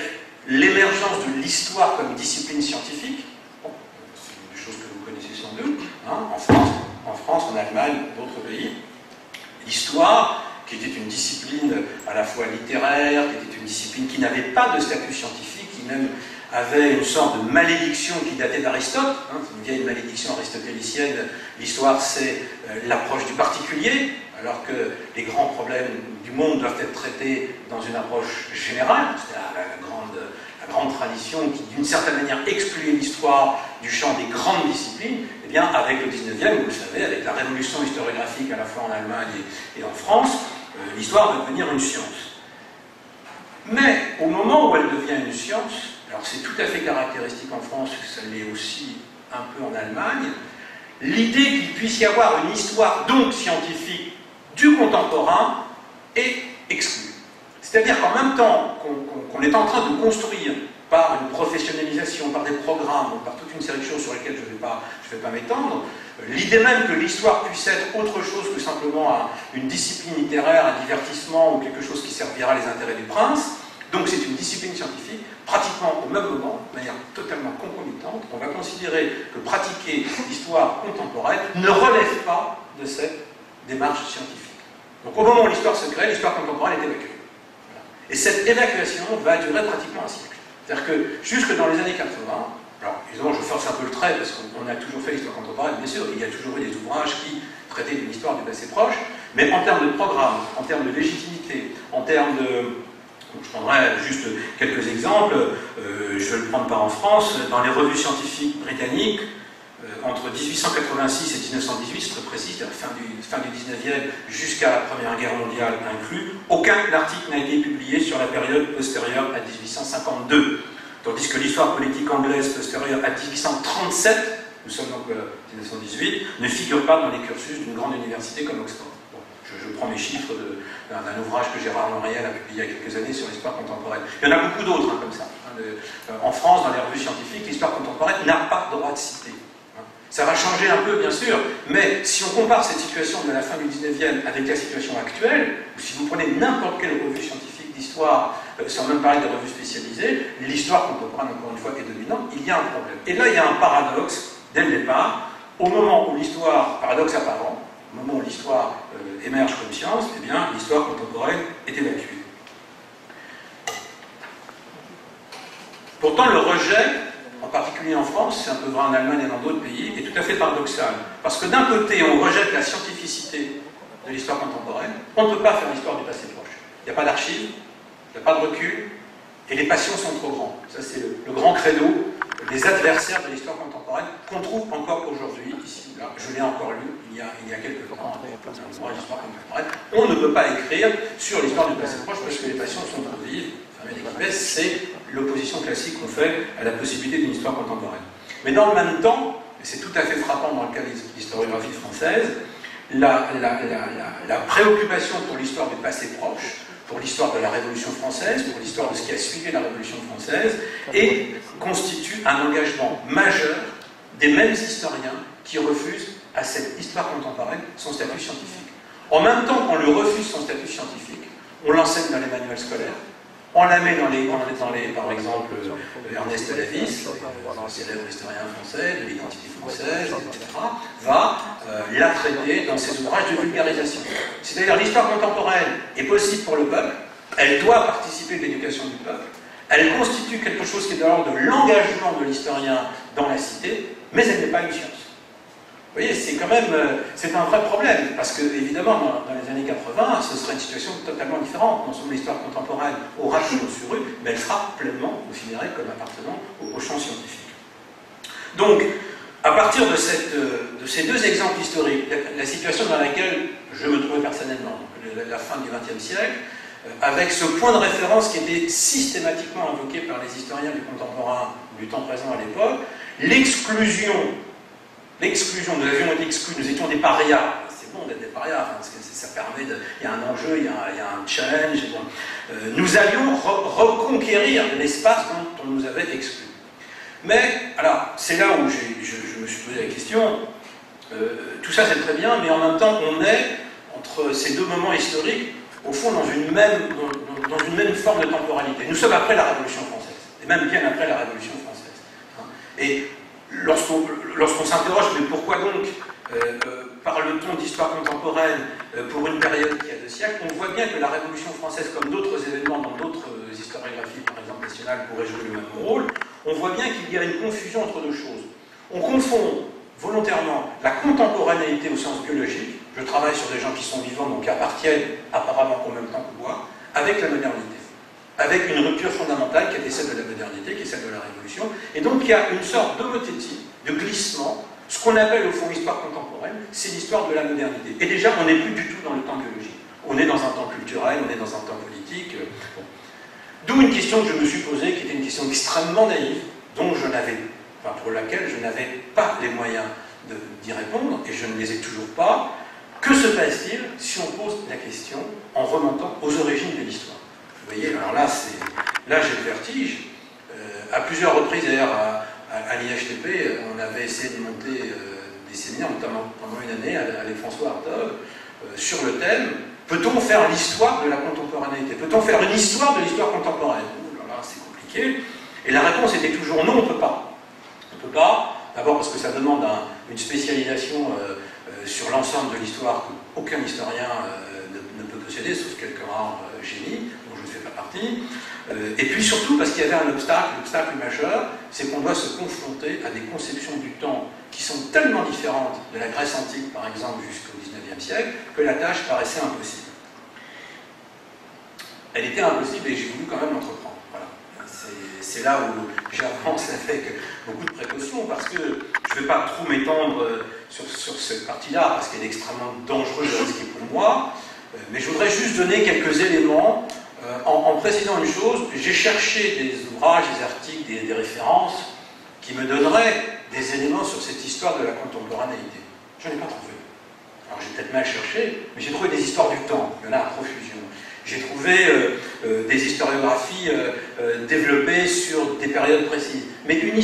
l'émergence de l'histoire comme discipline scientifique, c'est une chose que vous connaissez sans doute, hein, France, en France, en Allemagne, d'autres pays. L'histoire, qui était une discipline à la fois littéraire, qui était une discipline qui n'avait pas de statut scientifique, même avait une sorte de malédiction qui datait d'Aristote, hein, une vieille malédiction aristotélicienne. L'histoire, c'est euh, l'approche du particulier, alors que les grands problèmes du monde doivent être traités dans une approche générale, c'est la, la, grande, la grande tradition qui, d'une certaine manière, excluait l'histoire du champ des grandes disciplines, eh bien, avec le 19e, vous le savez, avec la révolution historiographique à la fois en Allemagne et, en France, euh, l'histoire va devenir une science. Mais au moment où elle devient une science, alors c'est tout à fait caractéristique en France, ça l'est aussi un peu en Allemagne, l'idée qu'il puisse y avoir une histoire donc scientifique du contemporain est exclue. C'est-à-dire qu'en même temps qu'on est en train de construire par une professionnalisation, par des programmes, par toute une série de choses sur lesquelles je ne vais pas, vais pas m'étendre, l'idée même que l'histoire puisse être autre chose que simplement une discipline littéraire, un divertissement ou quelque chose qui servira les intérêts du prince, donc c'est une discipline scientifique, pratiquement au même moment, de manière totalement concomitante, on va considérer que pratiquer l'histoire contemporaine ne relève pas de cette démarche scientifique. Donc au moment où l'histoire se crée, l'histoire contemporaine est évacuée. Et cette évacuation va durer pratiquement un siècle. C'est-à-dire que jusque dans les années 80, alors évidemment je force un peu le trait parce qu'on a toujours fait l'histoire contemporaine, bien sûr, il y a toujours eu des ouvrages qui traitaient d'une histoire du passé proche, mais en termes de programme, en termes de légitimité, en termes de... je prendrai juste quelques exemples, euh, je vais le prendre par en France, dans les revues scientifiques britanniques, euh, entre 1886 et 1918, c'est très précis, c'est-à-dire fin du, fin du 19e jusqu'à la Première Guerre mondiale inclus, aucun article n'a été publié sur la période postérieure à 1852. Tandis que l'histoire politique anglaise postérieure à 1837, nous sommes donc en 1918, ne figure pas dans les cursus d'une grande université comme Oxford. je, prends mes chiffres d'un ouvrage que Gérard L'Oréal a publié il y a quelques années sur l'histoire contemporaine. Il y en a beaucoup d'autres hein, comme ça. Hein, euh, en France, dans les revues scientifiques, l'histoire contemporaine n'a pas droit de citer. Ça va changer un peu, bien sûr, mais si on compare cette situation de la fin du 19e avec la situation actuelle, ou si vous prenez n'importe quelle revue scientifique d'histoire, euh, sans même parler de revues spécialisées, l'histoire contemporaine, encore une fois, est dominante, il y a un problème. Et là, il y a un paradoxe, dès le départ, au moment où l'histoire, paradoxe apparent, au moment où l'histoire euh, émerge comme science, eh bien, l'histoire contemporaine est évacuée. Pourtant, le rejet en particulier en France, c'est un peu vrai en Allemagne et dans d'autres pays, est tout à fait paradoxal. Parce que d'un côté, on rejette la scientificité de l'histoire contemporaine, on ne peut pas faire l'histoire du passé proche. Il n'y a pas d'archives, il n'y a pas de recul, et les passions sont trop grandes. Ça, c'est le, grand credo des adversaires de l'histoire contemporaine qu'on trouve encore aujourd'hui, ici, là. Je l'ai encore lu il y a, il y a quelques temps, l'histoire contemporaine. On ne peut pas écrire sur l'histoire du passé proche parce que les passions sont trop vives. c'est l'opposition classique qu'on fait à la possibilité d'une histoire contemporaine. Mais dans le même temps, et c'est tout à fait frappant dans le cas de l'historiographie française, la, préoccupation pour l'histoire du passé proche, pour l'histoire de la Révolution française, pour l'histoire de ce qui a suivi la Révolution française, et constitue un engagement majeur des mêmes historiens qui refusent à cette histoire contemporaine son statut scientifique. En même temps qu'on lui refuse son statut scientifique, on l'enseigne dans les manuels scolaires, on la met dans les, par exemple, euh, Ernest Lavis, célèbre historien français de l'identité française, etc., va euh, la traiter dans ses ouvrages de vulgarisation. C'est-à-dire l'histoire contemporaine est possible pour le peuple, elle doit participer de l'éducation du peuple, elle constitue quelque chose qui est de l'ordre de l'engagement de l'historien dans la cité, mais elle n'est pas une science. Vous voyez, c'est quand même euh, c'est un vrai problème, parce que évidemment, dans, les années 80, ce serait une situation totalement différente. Non seulement l'histoire contemporaine aura toujours sur eux, mais elle sera pleinement considérée comme appartenant au, champ scientifique. Donc, à partir de, euh, ces deux exemples historiques, la, situation dans laquelle je me trouvais personnellement, la, fin du XXe siècle, euh, avec ce point de référence qui était systématiquement invoqué par les historiens du contemporain du temps présent à l'époque, l'exclusion l'exclusion, nous avions été exclus, nous étions des parias. C'est bon d'être des parias, parce que ça permet de. Il y a un enjeu, il y a, un challenge. Euh, nous allions reconquérir l'espace dont on nous avait exclus. Mais, alors, c'est là où je, me suis posé la question. Euh, tout ça, c'est très bien, mais en même temps, on est entre ces deux moments historiques, au fond, dans une même, dans, une même forme de temporalité. Nous sommes après la Révolution française, et même bien après la Révolution française. Hein. Et lorsqu'on s'interroge, mais pourquoi donc euh, euh, parle-t-on d'histoire contemporaine euh, pour une période qui a deux siècles? On voit bien que la Révolution française, comme d'autres événements dans d'autres historiographies, par exemple nationales, pourrait jouer le même rôle. On voit bien qu'il y a une confusion entre deux choses. On confond volontairement la contemporanéité au sens biologique, je travaille sur des gens qui sont vivants, donc qui appartiennent apparemment au même temps que moi, avec la modernité. Avec une rupture fondamentale qui était celle de la modernité, qui est celle de la Révolution. Et donc il y a une sorte d'homothétie, de glissement. Ce qu'on appelle au fond l'histoire contemporaine, c'est l'histoire de la modernité. Et déjà, on n'est plus du tout dans le temps biologique. On est dans un temps culturel, on est dans un temps politique. D'où une question que je me suis posée, qui était une question extrêmement naïve, dont je n'avais, enfin, pour laquelle je n'avais pas les moyens d'y répondre, et je ne les ai toujours pas. Que se passe-t-il si on pose la question en remontant aux origines de l'histoire? Vous voyez, alors là, là j'ai le vertige. Euh, à plusieurs reprises, d'ailleurs, à, l'IHTP, on avait essayé de monter euh, des séminaires, notamment pendant une année avec François Hartog, euh, sur le thème Peut-on faire l'histoire de la contemporanéité? Peut-on faire une histoire de l'histoire contemporaine? Là, c'est compliqué. Et la réponse était toujours non, on ne peut pas. On ne peut pas, d'abord parce que ça demande une spécialisation euh, sur l'ensemble de l'histoire qu'aucun historien ne, peut posséder, sauf quelques rares génies, partie. et puis surtout parce qu'il y avait un obstacle, l'obstacle majeur, c'est qu'on doit se confronter à des conceptions du temps qui sont tellement différentes de la Grèce antique, par exemple, jusqu'au siècle, que la tâche paraissait impossible. Elle était impossible et j'ai voulu quand même l'entreprendre. C'est là où j'avance avec beaucoup de précautions parce que je ne vais pas trop m'étendre euh, sur, cette partie-là parce qu'elle est extrêmement dangereuse pour moi. Euh, mais je voudrais juste donner quelques éléments euh, en, précisant une chose. J'ai cherché des ouvrages, des articles, des, références qui me donneraient des éléments sur cette histoire de la contemporanéité. Je n'ai pas trouvé. Alors j'ai peut-être mal cherché, mais j'ai trouvé des histoires du temps, il y en a à profusion. J'ai trouvé euh, euh, des historiographies développées sur des périodes précises. Mais une,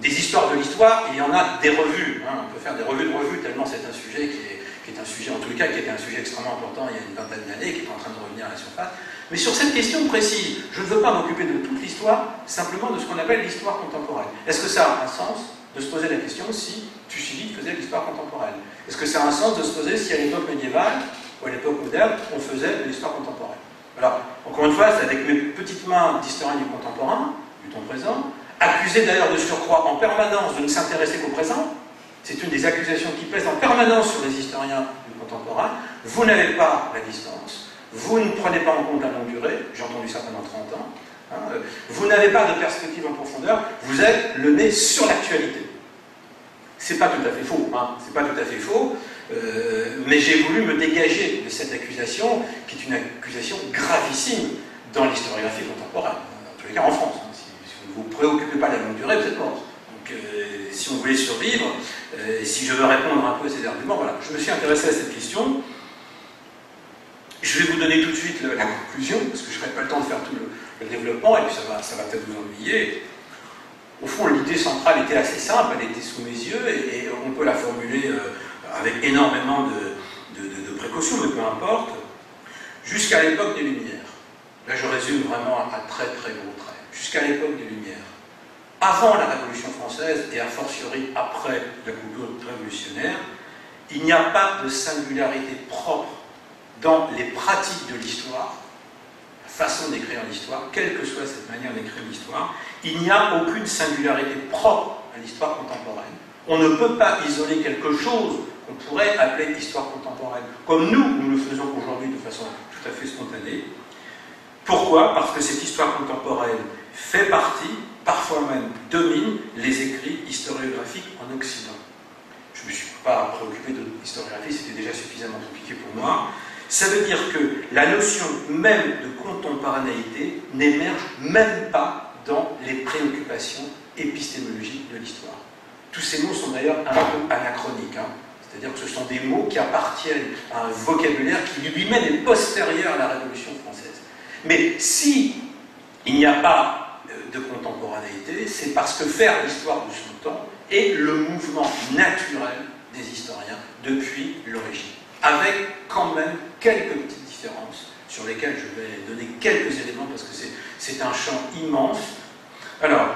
des histoires de l'histoire, il y en a des revues. Hein. on peut faire des revues de revues, tellement c'est un sujet qui est, un sujet, en tout cas, qui était un sujet extrêmement important il y a une vingtaine d'années, qui est en train de revenir à la surface. Mais sur cette question précise, je ne veux pas m'occuper de toute l'histoire, simplement de ce qu'on appelle l'histoire contemporaine. Est-ce que ça a un sens de se poser la question si Thucydide faisait l'histoire contemporaine? Est-ce que ça a un sens de se poser si à l'époque médiévale ou à l'époque moderne, on faisait de l'histoire contemporaine? Alors, encore une fois, c'est avec mes petites mains d'historien du contemporain, du temps présent, accusé d'ailleurs de surcroît en permanence de ne s'intéresser qu'au présent, c'est une des accusations qui pèsent en permanence sur les historiens du contemporain, vous n'avez pas la distance, vous ne prenez pas en compte la longue durée, j'ai entendu ça pendant 30 ans, hein, vous n'avez pas de perspective en profondeur, vous êtes le nez sur l'actualité. C'est pas tout à fait faux, hein, c'est pas tout à fait faux, euh, mais j'ai voulu me dégager de cette accusation, qui est une accusation gravissime dans l'historiographie contemporaine, en tous les cas en France. Hein. Si, vous ne vous préoccupez pas de la longue durée, vous êtes mort. Si on voulait survivre, euh, si je veux répondre un peu à ces arguments, voilà, je me suis intéressé à cette question. Je vais vous donner tout de suite la, conclusion, parce que je n'aurai pas le temps de faire tout le, développement, et puis ça va, ça va peut-être vous ennuyer. Au fond, l'idée centrale était assez simple, elle était sous mes yeux, et, on peut la formuler euh, avec énormément de, de, précautions, mais peu importe, jusqu'à l'époque des Lumières. Là, je résume vraiment à très très gros traits. Jusqu'à l'époque des Lumières. Avant la Révolution française, et a fortiori après la culture révolutionnaire, il n'y a pas de singularité propre dans les pratiques de l'histoire façon d'écrire l'histoire, quelle que soit cette manière d'écrire l'histoire, il n'y a aucune singularité propre à l'histoire contemporaine. On ne peut pas isoler quelque chose qu'on pourrait appeler histoire contemporaine, comme nous, nous le faisons aujourd'hui de façon tout à fait spontanée. Pourquoi? Parce que cette histoire contemporaine fait partie, parfois même domine, les écrits historiographiques en Occident. Je ne me suis pas préoccupé de l'historiographie, c'était déjà suffisamment compliqué pour moi. Ça veut dire que la notion même de contemporanéité n'émerge même pas dans les préoccupations épistémologiques de l'histoire. Tous ces mots sont d'ailleurs un peu anachroniques, hein. c'est-à-dire que ce sont des mots qui appartiennent à un vocabulaire qui lui-même est postérieur à la Révolution française. Mais si il n'y a pas de contemporanéité, c'est parce que faire l'histoire de son temps est le mouvement naturel des historiens depuis l'origine avec quand même quelques petites différences sur lesquelles je vais donner quelques éléments parce que c'est un champ immense. Alors,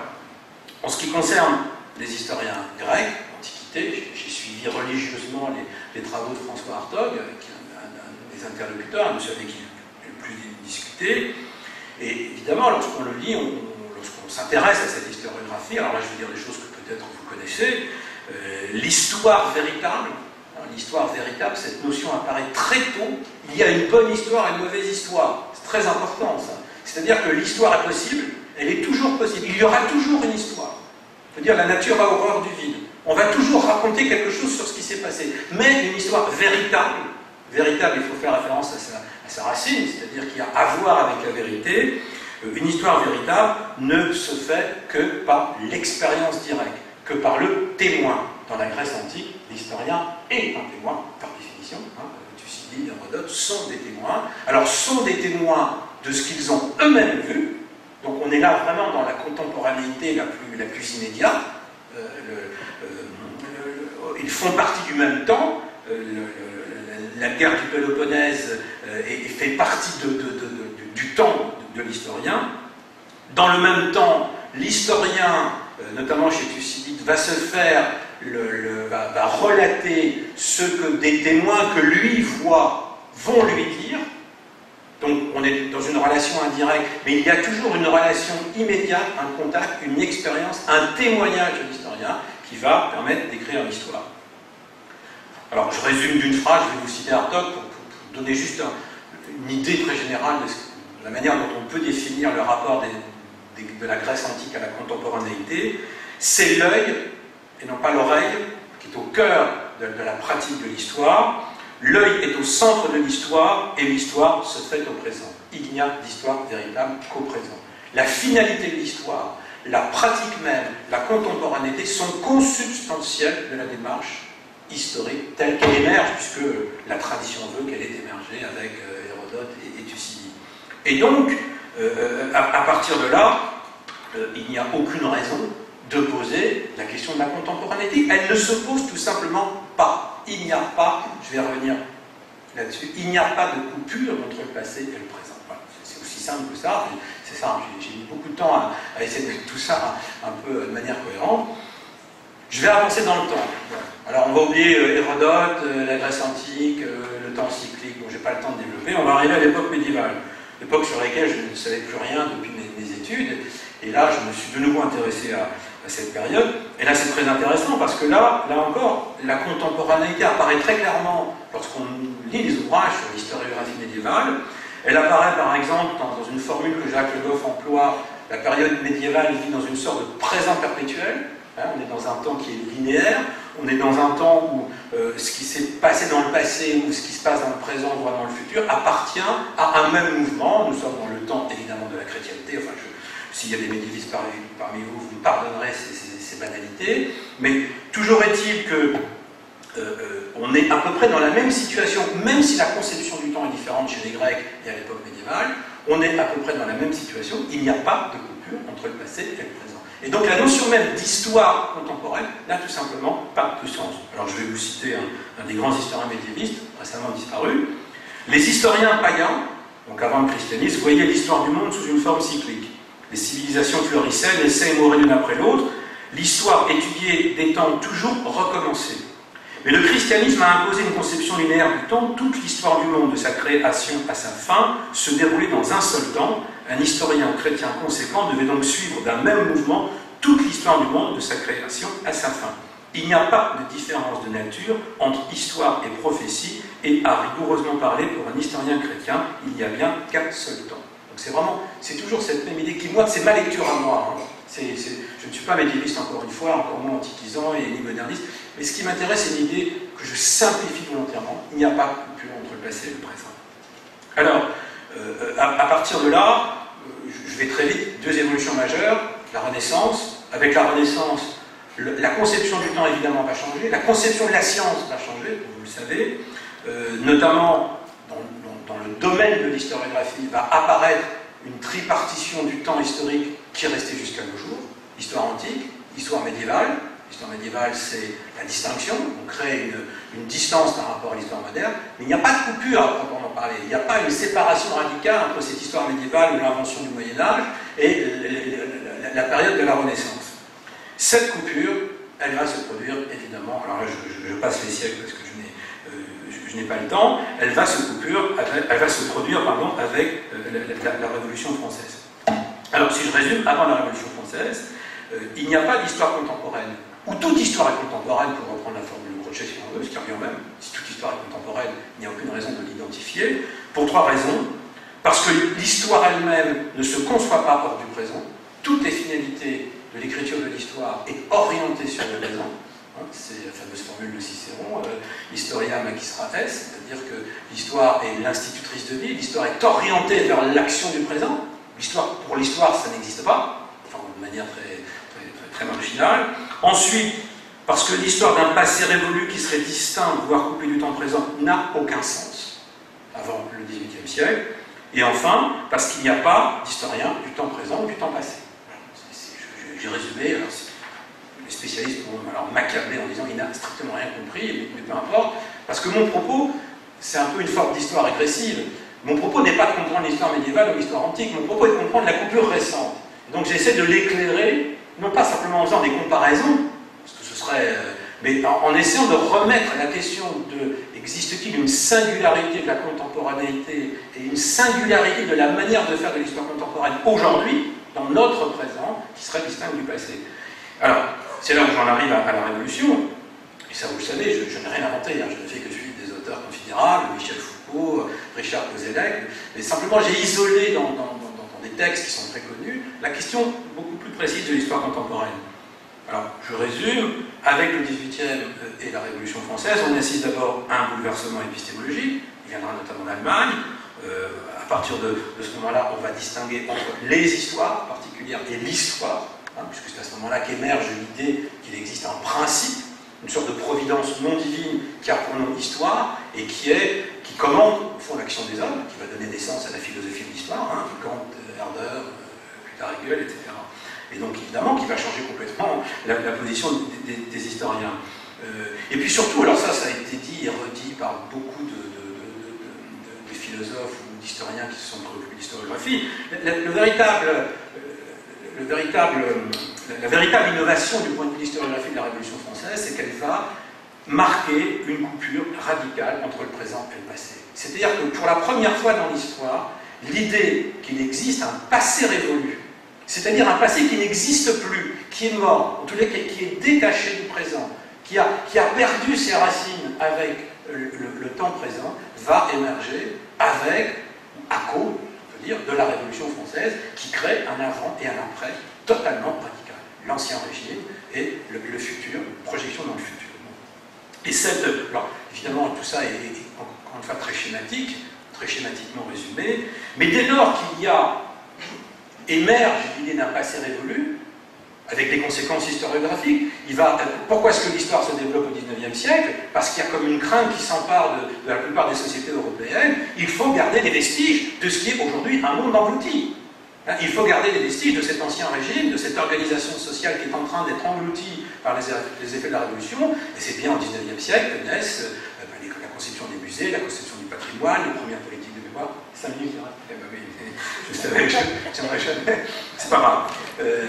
en ce qui concerne les historiens grecs, l'Antiquité, j'ai suivi religieusement les, travaux de François Hartog, qui un, des interlocuteurs, monsieur avec qui le plus discuté. Et évidemment, lorsqu'on le lit, lorsqu'on s'intéresse à cette historiographie, alors là je vais dire des choses que peut-être vous connaissez, euh, l'histoire véritable l'histoire véritable, cette notion apparaît très tôt. Il y a une bonne histoire et une mauvaise histoire. C'est très important ça. C'est-à-dire que l'histoire est possible, elle est toujours possible. Il y aura toujours une histoire. Il faut dire la nature a horreur du vide. On va toujours raconter quelque chose sur ce qui s'est passé. Mais une histoire véritable, véritable, il faut faire référence à sa racine, c'est-à-dire qu'il y a à voir avec la vérité. Une histoire véritable ne se fait que par l'expérience directe, que par le témoin. Dans la Grèce antique, l'historien est un témoin, par définition. Hein, Thucydide, Hérodote sont des témoins. Alors, sont des témoins de ce qu'ils ont eux-mêmes vu. Donc, on est là vraiment dans la contemporanéité la plus, immédiate. Euh, euh, ils font partie du même temps. Euh, la guerre du Péloponnèse fait partie du temps de l'historien. Dans le même temps, l'historien, euh, notamment chez Thucydide, va se faire, va, relater ce que des témoins que lui voit vont lui dire. Donc on est dans une relation indirecte, mais il y a toujours une relation immédiate, un contact, une expérience, un témoignage de l'historien qui va permettre d'écrire l'histoire. Alors je résume d'une phrase, je vais vous citer Hartog pour, donner juste un, une idée très générale de, ce, de, la manière dont on peut définir le rapport de la Grèce antique à la contemporanéité. C'est l'œil, et non pas l'oreille, qui est au cœur de, de la pratique de l'histoire. L'œil est au centre de l'histoire et l'histoire se fait au présent. Il n'y a d'histoire véritable qu'au présent. La finalité de l'histoire, la pratique même, la contemporanéité sont consubstantielles de la démarche historique telle qu'elle émerge, puisque la tradition veut qu'elle ait émergé avec euh, Hérodote. Et donc, euh, à, partir de là, euh, il n'y a aucune raison de poser la question de la contemporanéité. Elle ne se pose tout simplement pas il n'y a pas, je vais revenir là-dessus, il n'y a pas de coupure entre le passé et le présent. C'est aussi simple que ça. C'est ça, j'ai mis beaucoup de temps à, essayer de mettre tout ça un, peu de manière cohérente. Je vais avancer dans le temps. Alors on va oublier euh, Hérodote, euh, la Grèce antique, le temps cyclique, bon, j'ai pas le temps de développer. On va arriver à l'époque médiévale, l'époque sur laquelle je ne savais plus rien depuis mes, études. Et là, je me suis de nouveau intéressé à, cette période. Et là, c'est très intéressant parce que là, là encore, la contemporanéité apparaît très clairement lorsqu'on lit les ouvrages sur l'historiographie médiévale. Elle apparaît par exemple dans, dans une formule que Jacques Le Goff emploie, la période médiévale vit dans une sorte de présent perpétuel. Hein, on est dans un temps qui est linéaire, on est dans un temps où euh, ce qui s'est passé dans le passé ou ce qui se passe dans le présent, voire dans le futur, appartient à un même mouvement. Nous sommes dans le temps évidemment de la chrétienté, enfin s'il y a des médiévistes parmi, vous, vous me pardonnerez ces banalités. Mais toujours est-il que euh, euh, on est à peu près dans la même situation, même si la conception du temps est différente chez les Grecs et à l'époque médiévale, on est à peu près dans la même situation. Il n'y a pas de coupure entre le passé et le présent. Et donc la notion même d'histoire contemporaine n'a tout simplement pas de sens. Alors je vais vous citer un, des grands historiens médiévistes, récemment disparu. Les historiens païens, donc avant le christianisme, voyaient l'histoire du monde sous une forme cyclique. Les civilisations fleurissaient, naissaient et mouraient l'une après l'autre. L'histoire étudiée des temps toujours recommencés. Mais le christianisme a imposé une conception linéaire du temps. Toute l'histoire du monde, de sa création à sa fin, se déroulait dans un seul temps. Un historien chrétien conséquent devait donc suivre d'un même mouvement toute l'histoire du monde, de sa création à sa fin. Il n'y a pas de différence de nature entre histoire et prophétie, et à rigoureusement parler, pour un historien chrétien, il n'y a bien qu'un seul temps. Donc c'est vraiment, c'est toujours cette même idée qui, moi, c'est ma lecture à moi. Hein. Je ne suis pas médiéviste encore une fois, encore moins antiquisant et ni moderniste, mais ce qui m'intéresse, c'est une idée que je simplifie volontairement. Il n'y a pas de coupure entre le passé et le présent. Alors, euh, à, à, partir de là, euh, je vais très vite, deux évolutions majeures, la Renaissance. Avec la Renaissance, la conception du temps évidemment va changer, la conception de la science va changer, vous le savez, euh, notamment dans, dans le domaine de l'historiographie va apparaître une tripartition du temps historique qui est restée jusqu'à nos jours, histoire antique, histoire médiévale. L'histoire médiévale, c'est la distinction, on crée une, distance par rapport à l'histoire moderne, mais il n'y a pas de coupure à proprement parler. Il n'y a pas une séparation radicale entre cette histoire médiévale ou l'invention du Moyen-Âge et la, période de la Renaissance. Cette coupure, elle va se produire évidemment, alors là je, passe les siècles parce que je n'ai je n'ai pas le temps, elle va se, coupure, elle va se produire pardon, avec euh, la, Révolution française. Alors si je résume, avant la Révolution française, euh, il n'y a pas d'histoire contemporaine, ou toute histoire est contemporaine, pour reprendre la formule de Crochet si on veut, ce qui revient même, si toute histoire est contemporaine, il n'y a aucune raison de l'identifier, pour trois raisons. Parce que l'histoire elle-même ne se conçoit pas hors du présent. Toutes les finalités de l'écriture de l'histoire est orientée sur le présent. Hein, c'est la fameuse formule de Cicéron, euh, historia magistrat est, c'est-à-dire que l'histoire est l'institutrice de vie, l'histoire est orientée vers l'action du présent. L'histoire, pour l'histoire, ça n'existe pas, enfin, de manière très, très, très marginale. Ensuite, parce que l'histoire d'un passé révolu qui serait distinct, voire coupé du temps présent, n'a aucun sens avant le XVIIIe siècle. Et enfin, parce qu'il n'y a pas d'historien du temps présent ou du temps passé. J'ai résumé, les spécialistes vont alors m'accabler en disant qu'il n'a strictement rien compris, mais, peu importe, parce que mon propos, c'est un peu une forme d'histoire régressive. Mon propos n'est pas de comprendre l'histoire médiévale ou l'histoire antique, mon propos est de comprendre la coupure récente. Donc j'essaie de l'éclairer, non pas simplement en faisant des comparaisons, parce que ce serait. Euh, mais en, essayant de remettre la question de existe-t-il une singularité de la contemporanéité et une singularité de la manière de faire de l'histoire contemporaine aujourd'hui, dans notre présent, qui serait distincte du passé? Alors, c'est là où j'en arrive à, la Révolution, et ça vous le savez, je, n'ai rien inventé, hein. je ne fais que suivre des auteurs considérables, Michel Foucault, Richard Kozelek, mais simplement j'ai isolé dans, des textes qui sont très connus la question beaucoup plus précise de l'histoire contemporaine. Alors, je résume, avec le XVIIIe et la Révolution française, on assiste d'abord à un bouleversement épistémologique, il viendra notamment d'Allemagne. Euh, à partir de, ce moment-là, on va distinguer entre les histoires particulières et l'histoire, hein, puisque c'est à ce moment-là qu'émerge l'idée qu'il existe un principe, une sorte de providence non divine qui a pour nom histoire et qui commande au fond l'action des hommes, qui va donner naissance à la philosophie de l'histoire, hein, Kant, Herder, Hegel, etc. Et donc évidemment qui va changer complètement la, position des, historiens. Euh, et puis surtout, alors ça, ça a été dit et redit par beaucoup de, philosophes ou d'historiens qui se sont préoccupés d'historiographie, le, véritable, euh, le véritable, la, véritable innovation du point de vue de l'historiographie de la Révolution française, c'est qu'elle va marquer une coupure radicale entre le présent et le passé. C'est-à-dire que pour la première fois dans l'histoire, l'idée qu'il existe un passé révolu c'est-à-dire un passé qui n'existe plus, qui est mort, en les cas qui est détaché du présent, qui a, perdu ses racines avec le, temps présent, va émerger avec, à cause, on peut dire, de la Révolution française, qui crée un avant et un après totalement radical. L'ancien régime et le, futur, projection dans le futur. Et cette, alors, évidemment, tout ça est encore une fois très schématique, très schématiquement résumé, mais dès lors qu'il y a émerge l'idée d'un passé révolu, avec des conséquences historiographiques. Il va, pourquoi est-ce que l'histoire se développe au XIXe siècle? Parce qu'il y a comme une crainte qui s'empare de, la plupart des sociétés européennes. Il faut garder des vestiges de ce qui est aujourd'hui un monde englouti. Hein, il faut garder des vestiges de cet ancien régime, de cette organisation sociale qui est en train d'être engloutie par les, effets de la Révolution. Et c'est bien au XIXe siècle que naissent euh, ben, la conception des musées, la conception du patrimoine, les premières politiques de mémoire. 5 minutes, eh ben. C'est pas grave. Euh,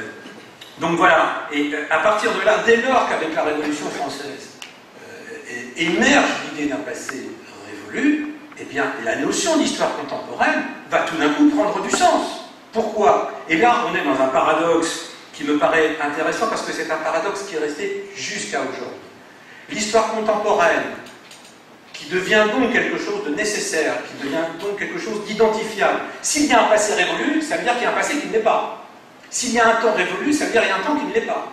donc voilà. Et euh, à partir de là, dès lors qu'avec la Révolution française euh, émerge l'idée d'un passé révolu, eh bien, la notion d'histoire contemporaine va tout d'un coup prendre du sens. Pourquoi? Et là, on est dans un paradoxe qui me paraît intéressant parce que c'est un paradoxe qui est resté jusqu'à aujourd'hui. L'histoire contemporaine qui devient donc quelque chose de nécessaire, qui devient donc quelque chose d'identifiable. S'il y a un passé révolu, ça veut dire qu'il y a un passé qui ne l'est pas. S'il y a un temps révolu, ça veut dire qu'il y a un temps qui ne l'est pas.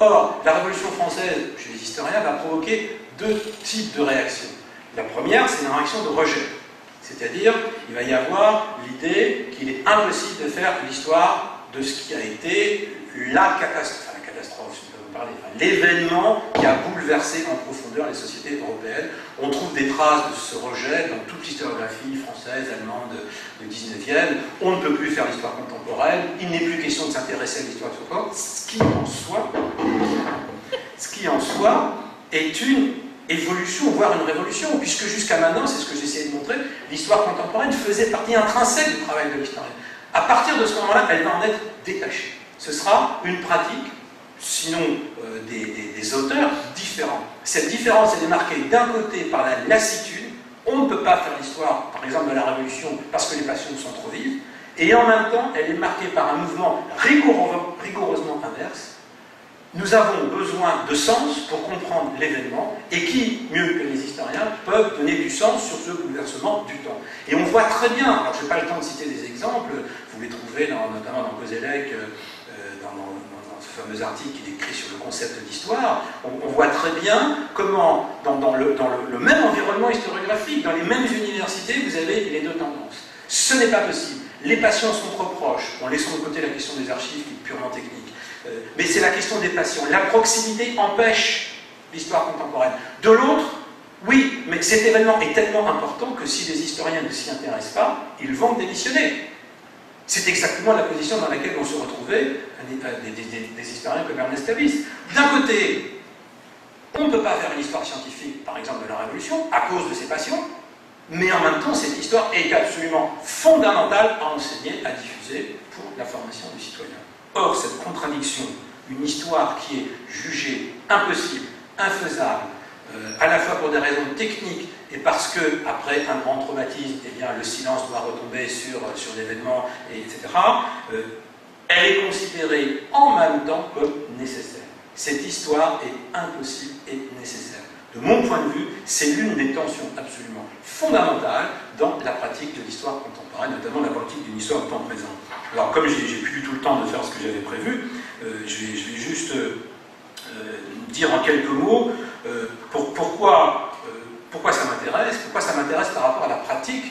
Or, la Révolution française, chez les historiens, va provoquer deux types de réactions. La première, c'est une réaction de rejet. C'est-à-dire, il va y avoir l'idée qu'il est impossible de faire l'histoire de ce qui a été la catastrophe, enfin, la catastrophe, l'événement qui a bouleversé en profondeur les sociétés européennes. On trouve des traces de ce rejet dans toute l'historiographie française, allemande du 19e. On ne peut plus faire l'histoire contemporaine, il n'est plus question de s'intéresser à l'histoire contemporaine, ce qui en soi, ce qui en soi est une évolution, voire une révolution, puisque jusqu'à maintenant, c'est ce que j'essayais de montrer, l'histoire contemporaine faisait partie intrinsèque du travail de l'historien. À partir de ce moment-là, elle va en être détachée. Ce sera une pratique sinon euh, des, auteurs différents. Cette différence est démarquée d'un côté par la lassitude, on ne peut pas faire l'histoire, par exemple, de la Révolution parce que les passions sont trop vives, et en même temps, elle est marquée par un mouvement rigoureusement inverse, nous avons besoin de sens pour comprendre l'événement, et qui, mieux que les historiens, peuvent donner du sens sur ce bouleversement du temps. Et on voit très bien, alors je n'ai pas le temps de citer des exemples, vous les trouvez notamment dans Kozelek, euh, fameux article qui décrit sur le concept d'histoire, on, voit très bien comment, dans, le, même environnement historiographique, dans les mêmes universités, vous avez les deux tendances. Ce n'est pas possible. Les patients sont trop proches, en laissant de côté la question des archives qui est purement technique euh, mais c'est la question des passions. La proximité empêche l'histoire contemporaine. De l'autre, oui, mais cet événement est tellement important que si les historiens ne s'y intéressent pas, ils vont démissionner. C'est exactement la position dans laquelle vont se retrouver des, historiens comme Ernest Tavis. D'un côté, on ne peut pas faire une histoire scientifique, par exemple, de la Révolution, à cause de ses passions, mais en même temps, cette histoire est absolument fondamentale à enseigner, à diffuser pour la formation du citoyen. Or, cette contradiction, une histoire qui est jugée impossible, infaisable, euh, à la fois pour des raisons techniques et parce que, après un grand traumatisme, eh bien, le silence doit retomber sur, sur l'événement, etc., euh, elle est considérée en même temps comme nécessaire. Cette histoire est impossible et nécessaire. De mon point de vue, c'est l'une des tensions absolument fondamentales dans la pratique de l'histoire contemporaine, notamment la pratique d'une histoire de temps présent. Alors, comme j'ai plus du tout le temps de faire ce que j'avais prévu, euh, je, vais, juste euh, dire en quelques mots pourquoi, pourquoi ça m'intéresse, pourquoi ça m'intéresse par rapport à la pratique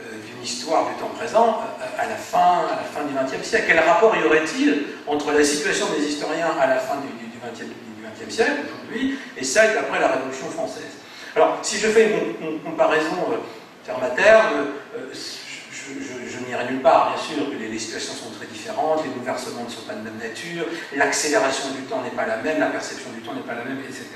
d'une histoire du temps présent à, la fin, à la fin du XXe siècle? Quel rapport y aurait-il entre la situation des historiens à la fin du XXe siècle, aujourd'hui, et celle d'après la Révolution française? Alors, si je fais une, comparaison terme à terme, je, n'irai nulle part, bien sûr, que les, situations sont très différentes, les bouleversements ne sont pas de même nature, l'accélération du temps n'est pas la même, la perception du temps n'est pas la même, etc.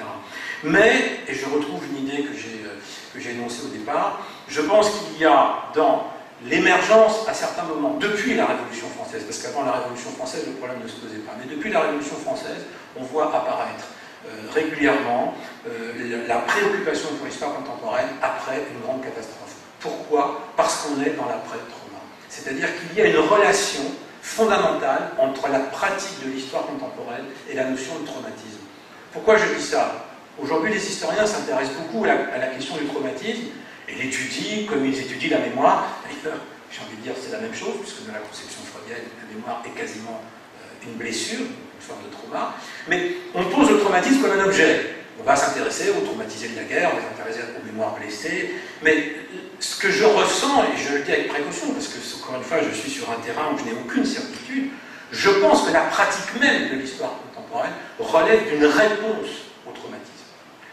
Mais, et je retrouve une idée euh, que j'ai énoncée au départ, je pense qu'il y a dans l'émergence à certains moments, depuis la Révolution française, parce qu'avant la Révolution française, le problème ne se posait pas, mais depuis la Révolution française, on voit apparaître euh, régulièrement euh, la préoccupation pour l'histoire contemporaine après une grande catastrophe. Pourquoi Parce qu'on est dans l'après-trauma. C'est-à-dire qu'il y a une relation fondamentale entre la pratique de l'histoire contemporaine et la notion de traumatisme. Pourquoi je dis ça? Aujourd'hui, les historiens s'intéressent beaucoup à la, question du traumatisme et l'étudient comme ils étudient la mémoire. J'ai envie de dire c'est la même chose, puisque dans la conception freudienne, la mémoire est quasiment euh, une blessure, une forme de trauma. Mais on pose le traumatisme comme un objet. On va s'intéresser aux traumatisés de la guerre, on va s'intéresser aux mémoires blessées, mais ce que je ressens, et je le dis avec précaution, parce que, encore une fois, je suis sur un terrain où je n'ai aucune certitude, je pense que la pratique même de l'histoire contemporaine relève d'une réponse au traumatisme.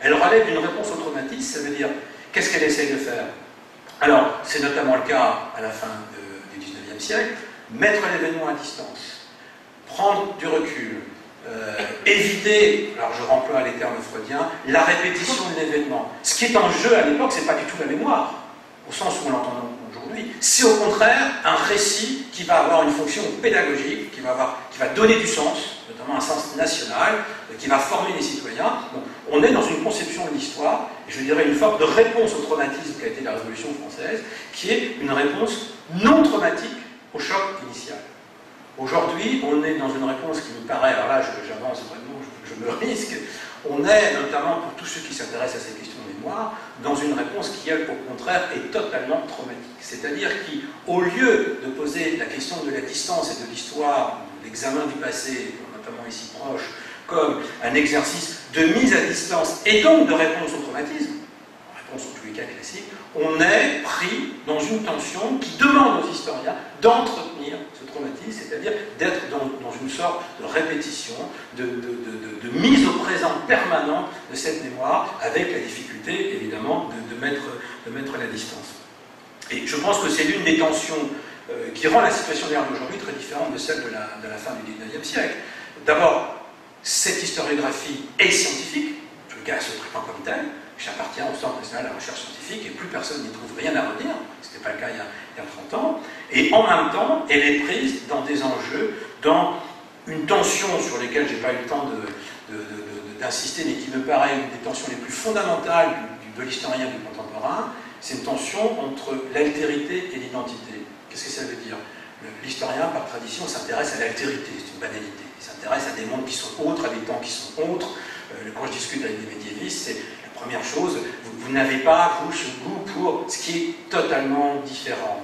Elle relève d'une réponse au traumatisme, ça veut dire, qu'est-ce qu'elle essaie de faire? Alors, c'est notamment le cas à la fin du 19e siècle, mettre l'événement à distance, prendre du recul, euh, éviter, alors je remploie les termes freudiens, la répétition de l'événement. Ce qui est en jeu à l'époque, ce n'est pas du tout la mémoire au sens où on l'entend aujourd'hui, c'est au contraire un récit qui va avoir une fonction pédagogique, qui va, avoir, qui va donner du sens, notamment un sens national, qui va former les citoyens. Donc, on est dans une conception de l'histoire, je dirais une forme de réponse au traumatisme qui a été la Révolution française, qui est une réponse non traumatique au choc initial. Aujourd'hui, on est dans une réponse qui me paraît, alors là j'avance vraiment, je, je me risque, on est, notamment pour tous ceux qui s'intéressent à ces questions dans une réponse qui, elle, au contraire, est totalement traumatique. C'est-à-dire qui, au lieu de poser la question de la distance et de l'histoire, l'examen du passé, notamment ici proche, comme un exercice de mise à distance et donc de réponse au traumatisme, en tous les cas classique, on est pris dans une tension qui demande aux historiens d'entretenir ce traumatisme, c'est-à-dire d'être dans, une sorte de répétition, de, mise au présent permanente de cette mémoire, avec la difficulté évidemment de, mettre, la distance. Et je pense que c'est l'une des tensions euh, qui rend la situation d'aujourd'hui très différente de celle de la, fin du XIXe siècle. D'abord, cette historiographie est scientifique, en tout cas elle se traitant comme telle, J'appartiens au Centre national de la recherche scientifique et plus personne n'y trouve rien à redire, ce n'était pas le cas il y, a, 30 ans, et en même temps, elle est prise dans des enjeux, dans une tension sur laquelle je n'ai pas eu le temps d'insister, mais qui me paraît une des tensions les plus fondamentales de l'historien du contemporain, c'est une tension entre l'altérité et l'identité. Qu'est-ce que ça veut dire? L'historien, par tradition, s'intéresse à l'altérité, c'est une banalité. Il s'intéresse à des mondes qui sont autres, à des temps qui sont autres. Euh, quand je discute avec des médiévistes, c'est première chose, vous, n'avez pas, vous, ce goût pour ce qui est totalement différent.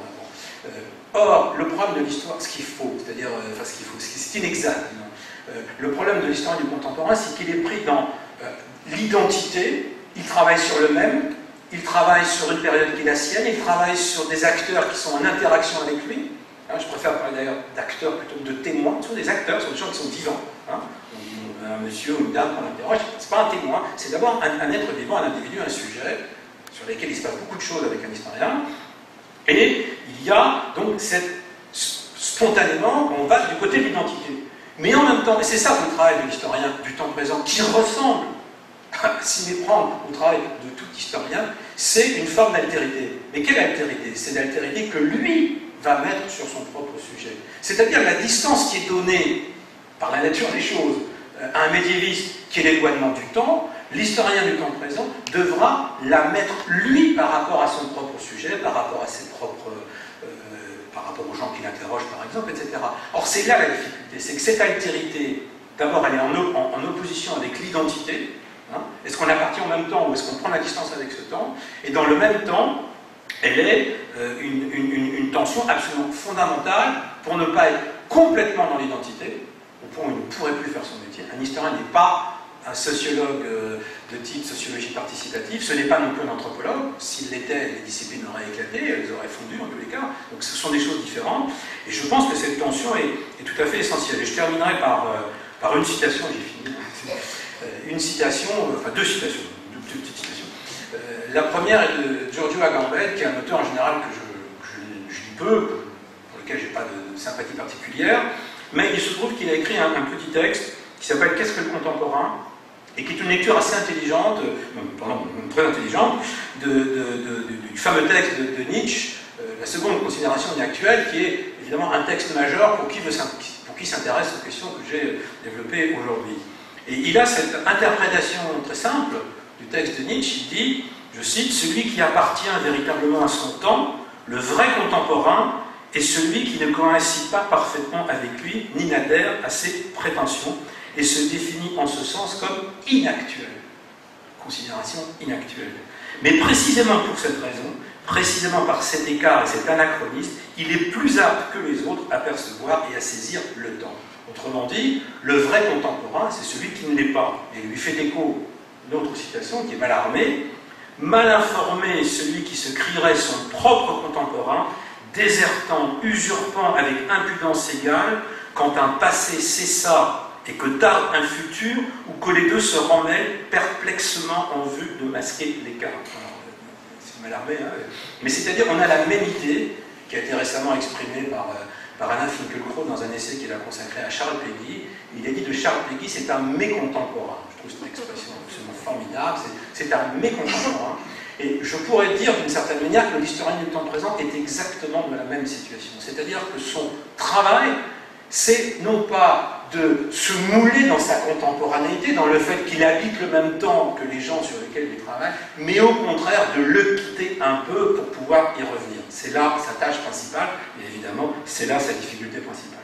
Euh, or, le problème de l'histoire, ce qu'il faut, c'est-à-dire, euh, enfin, ce qu'il faut, ce qui est inexact, le problème de l'histoire du contemporain, c'est qu'il est pris dans l'identité, il travaille sur le même, il travaille sur une période qui est la sienne, il travaille sur des acteurs qui sont en interaction avec lui. Hein, je préfère parler d'ailleurs d'acteurs plutôt que de témoins. Ce sont des acteurs, ce sont des gens qui sont vivants. Hein. Un monsieur ou une dame qu'on interroge, ce n'est pas un témoin, c'est d'abord un, être vivant, un individu, un sujet sur lequel il se passe beaucoup de choses avec un historien. Et il y a donc cette, spontanément, on va du côté de l'identité. Mais en même temps, et c'est ça le travail de l'historien du temps présent, qui ressemble s'y méprendre au travail de tout historien, c'est une forme d'altérité. Mais quelle altérité? C'est l'altérité que lui va mettre sur son propre sujet. C'est-à-dire la distance qui est donnée par la nature des choses à un médiéviste qui est l'éloignement du temps, l'historien du temps présent devra la mettre lui par rapport à son propre sujet, par rapport à ses propres euh, par rapport aux gens qu'il interroge par exemple, etc. Or c'est là la difficulté, c'est que cette altérité, d'abord elle est en, en opposition avec l'identité, Hein. est-ce qu'on appartient en même temps ou est-ce qu'on prend la distance avec ce temps? Et dans le même temps, elle est euh, une, tension absolument fondamentale pour ne pas être complètement dans l'identité, il ne pourrait plus faire son métier. Un historien n'est pas un sociologue euh, de type sociologie participative, ce n'est pas non plus un anthropologue. S'il l'était, les disciplines auraient éclaté, elles auraient fondu en tous les cas. Donc ce sont des choses différentes. Et je pense que cette tension est, tout à fait essentielle. Et je terminerai par, euh, une citation, j'ai fini. <laughs> Euh, une citation, enfin deux citations, deux petites citations. La première est de Giorgio Agamben, qui est un auteur en général que je, lis peu, pour lequel je n'ai pas de, sympathie particulière, mais il se trouve qu'il a écrit un, petit texte qui s'appelle Qu'est-ce que le contemporain et qui est une lecture assez intelligente, pardon, très intelligente, du fameux texte de, Nietzsche, la seconde considération actuelle, qui est évidemment un texte majeur pour qui, s'intéresse aux questions que j'ai développées aujourd'hui. Et il a cette interprétation très simple du texte de Nietzsche, il dit, je cite, Celui qui appartient véritablement à son temps, le vrai contemporain, est celui qui ne coïncide pas parfaitement avec lui, ni n'adhère à ses prétentions, et se définit en ce sens comme inactuel. Considération inactuelle. Mais précisément pour cette raison, précisément par cet écart et cet anachronisme, il est plus apte que les autres à percevoir et à saisir le temps. Autrement dit, le vrai contemporain, c'est celui qui ne l'est pas. Et lui fait écho une autre citation qui est mal armée. Mal informé celui qui se crierait son propre contemporain, désertant, usurpant avec impudence égale, quand un passé cessa et que tarde un futur, ou que les deux se remêlent perplexement en vue de masquer l'écart. C'est mal armé, hein mais c'est-à-dire on a la même idée qui a été récemment exprimée par euh, par Alain Finkielkraut dans un essai qu'il a consacré à Charles Péguy. Il a dit de Charles Péguy, c'est un mécontemporain. Je trouve cette expression absolument formidable. C'est un mécontemporain. Et je pourrais dire d'une certaine manière que l'historien du temps présent est exactement dans la même situation. C'est-à-dire que son travail, c'est non pas de se mouler dans sa contemporanéité, dans le fait qu'il habite le même temps que les gens sur lesquels il travaille, mais au contraire de le quitter un peu pour pouvoir y revenir. C'est là sa tâche principale, et évidemment, c'est là sa difficulté principale.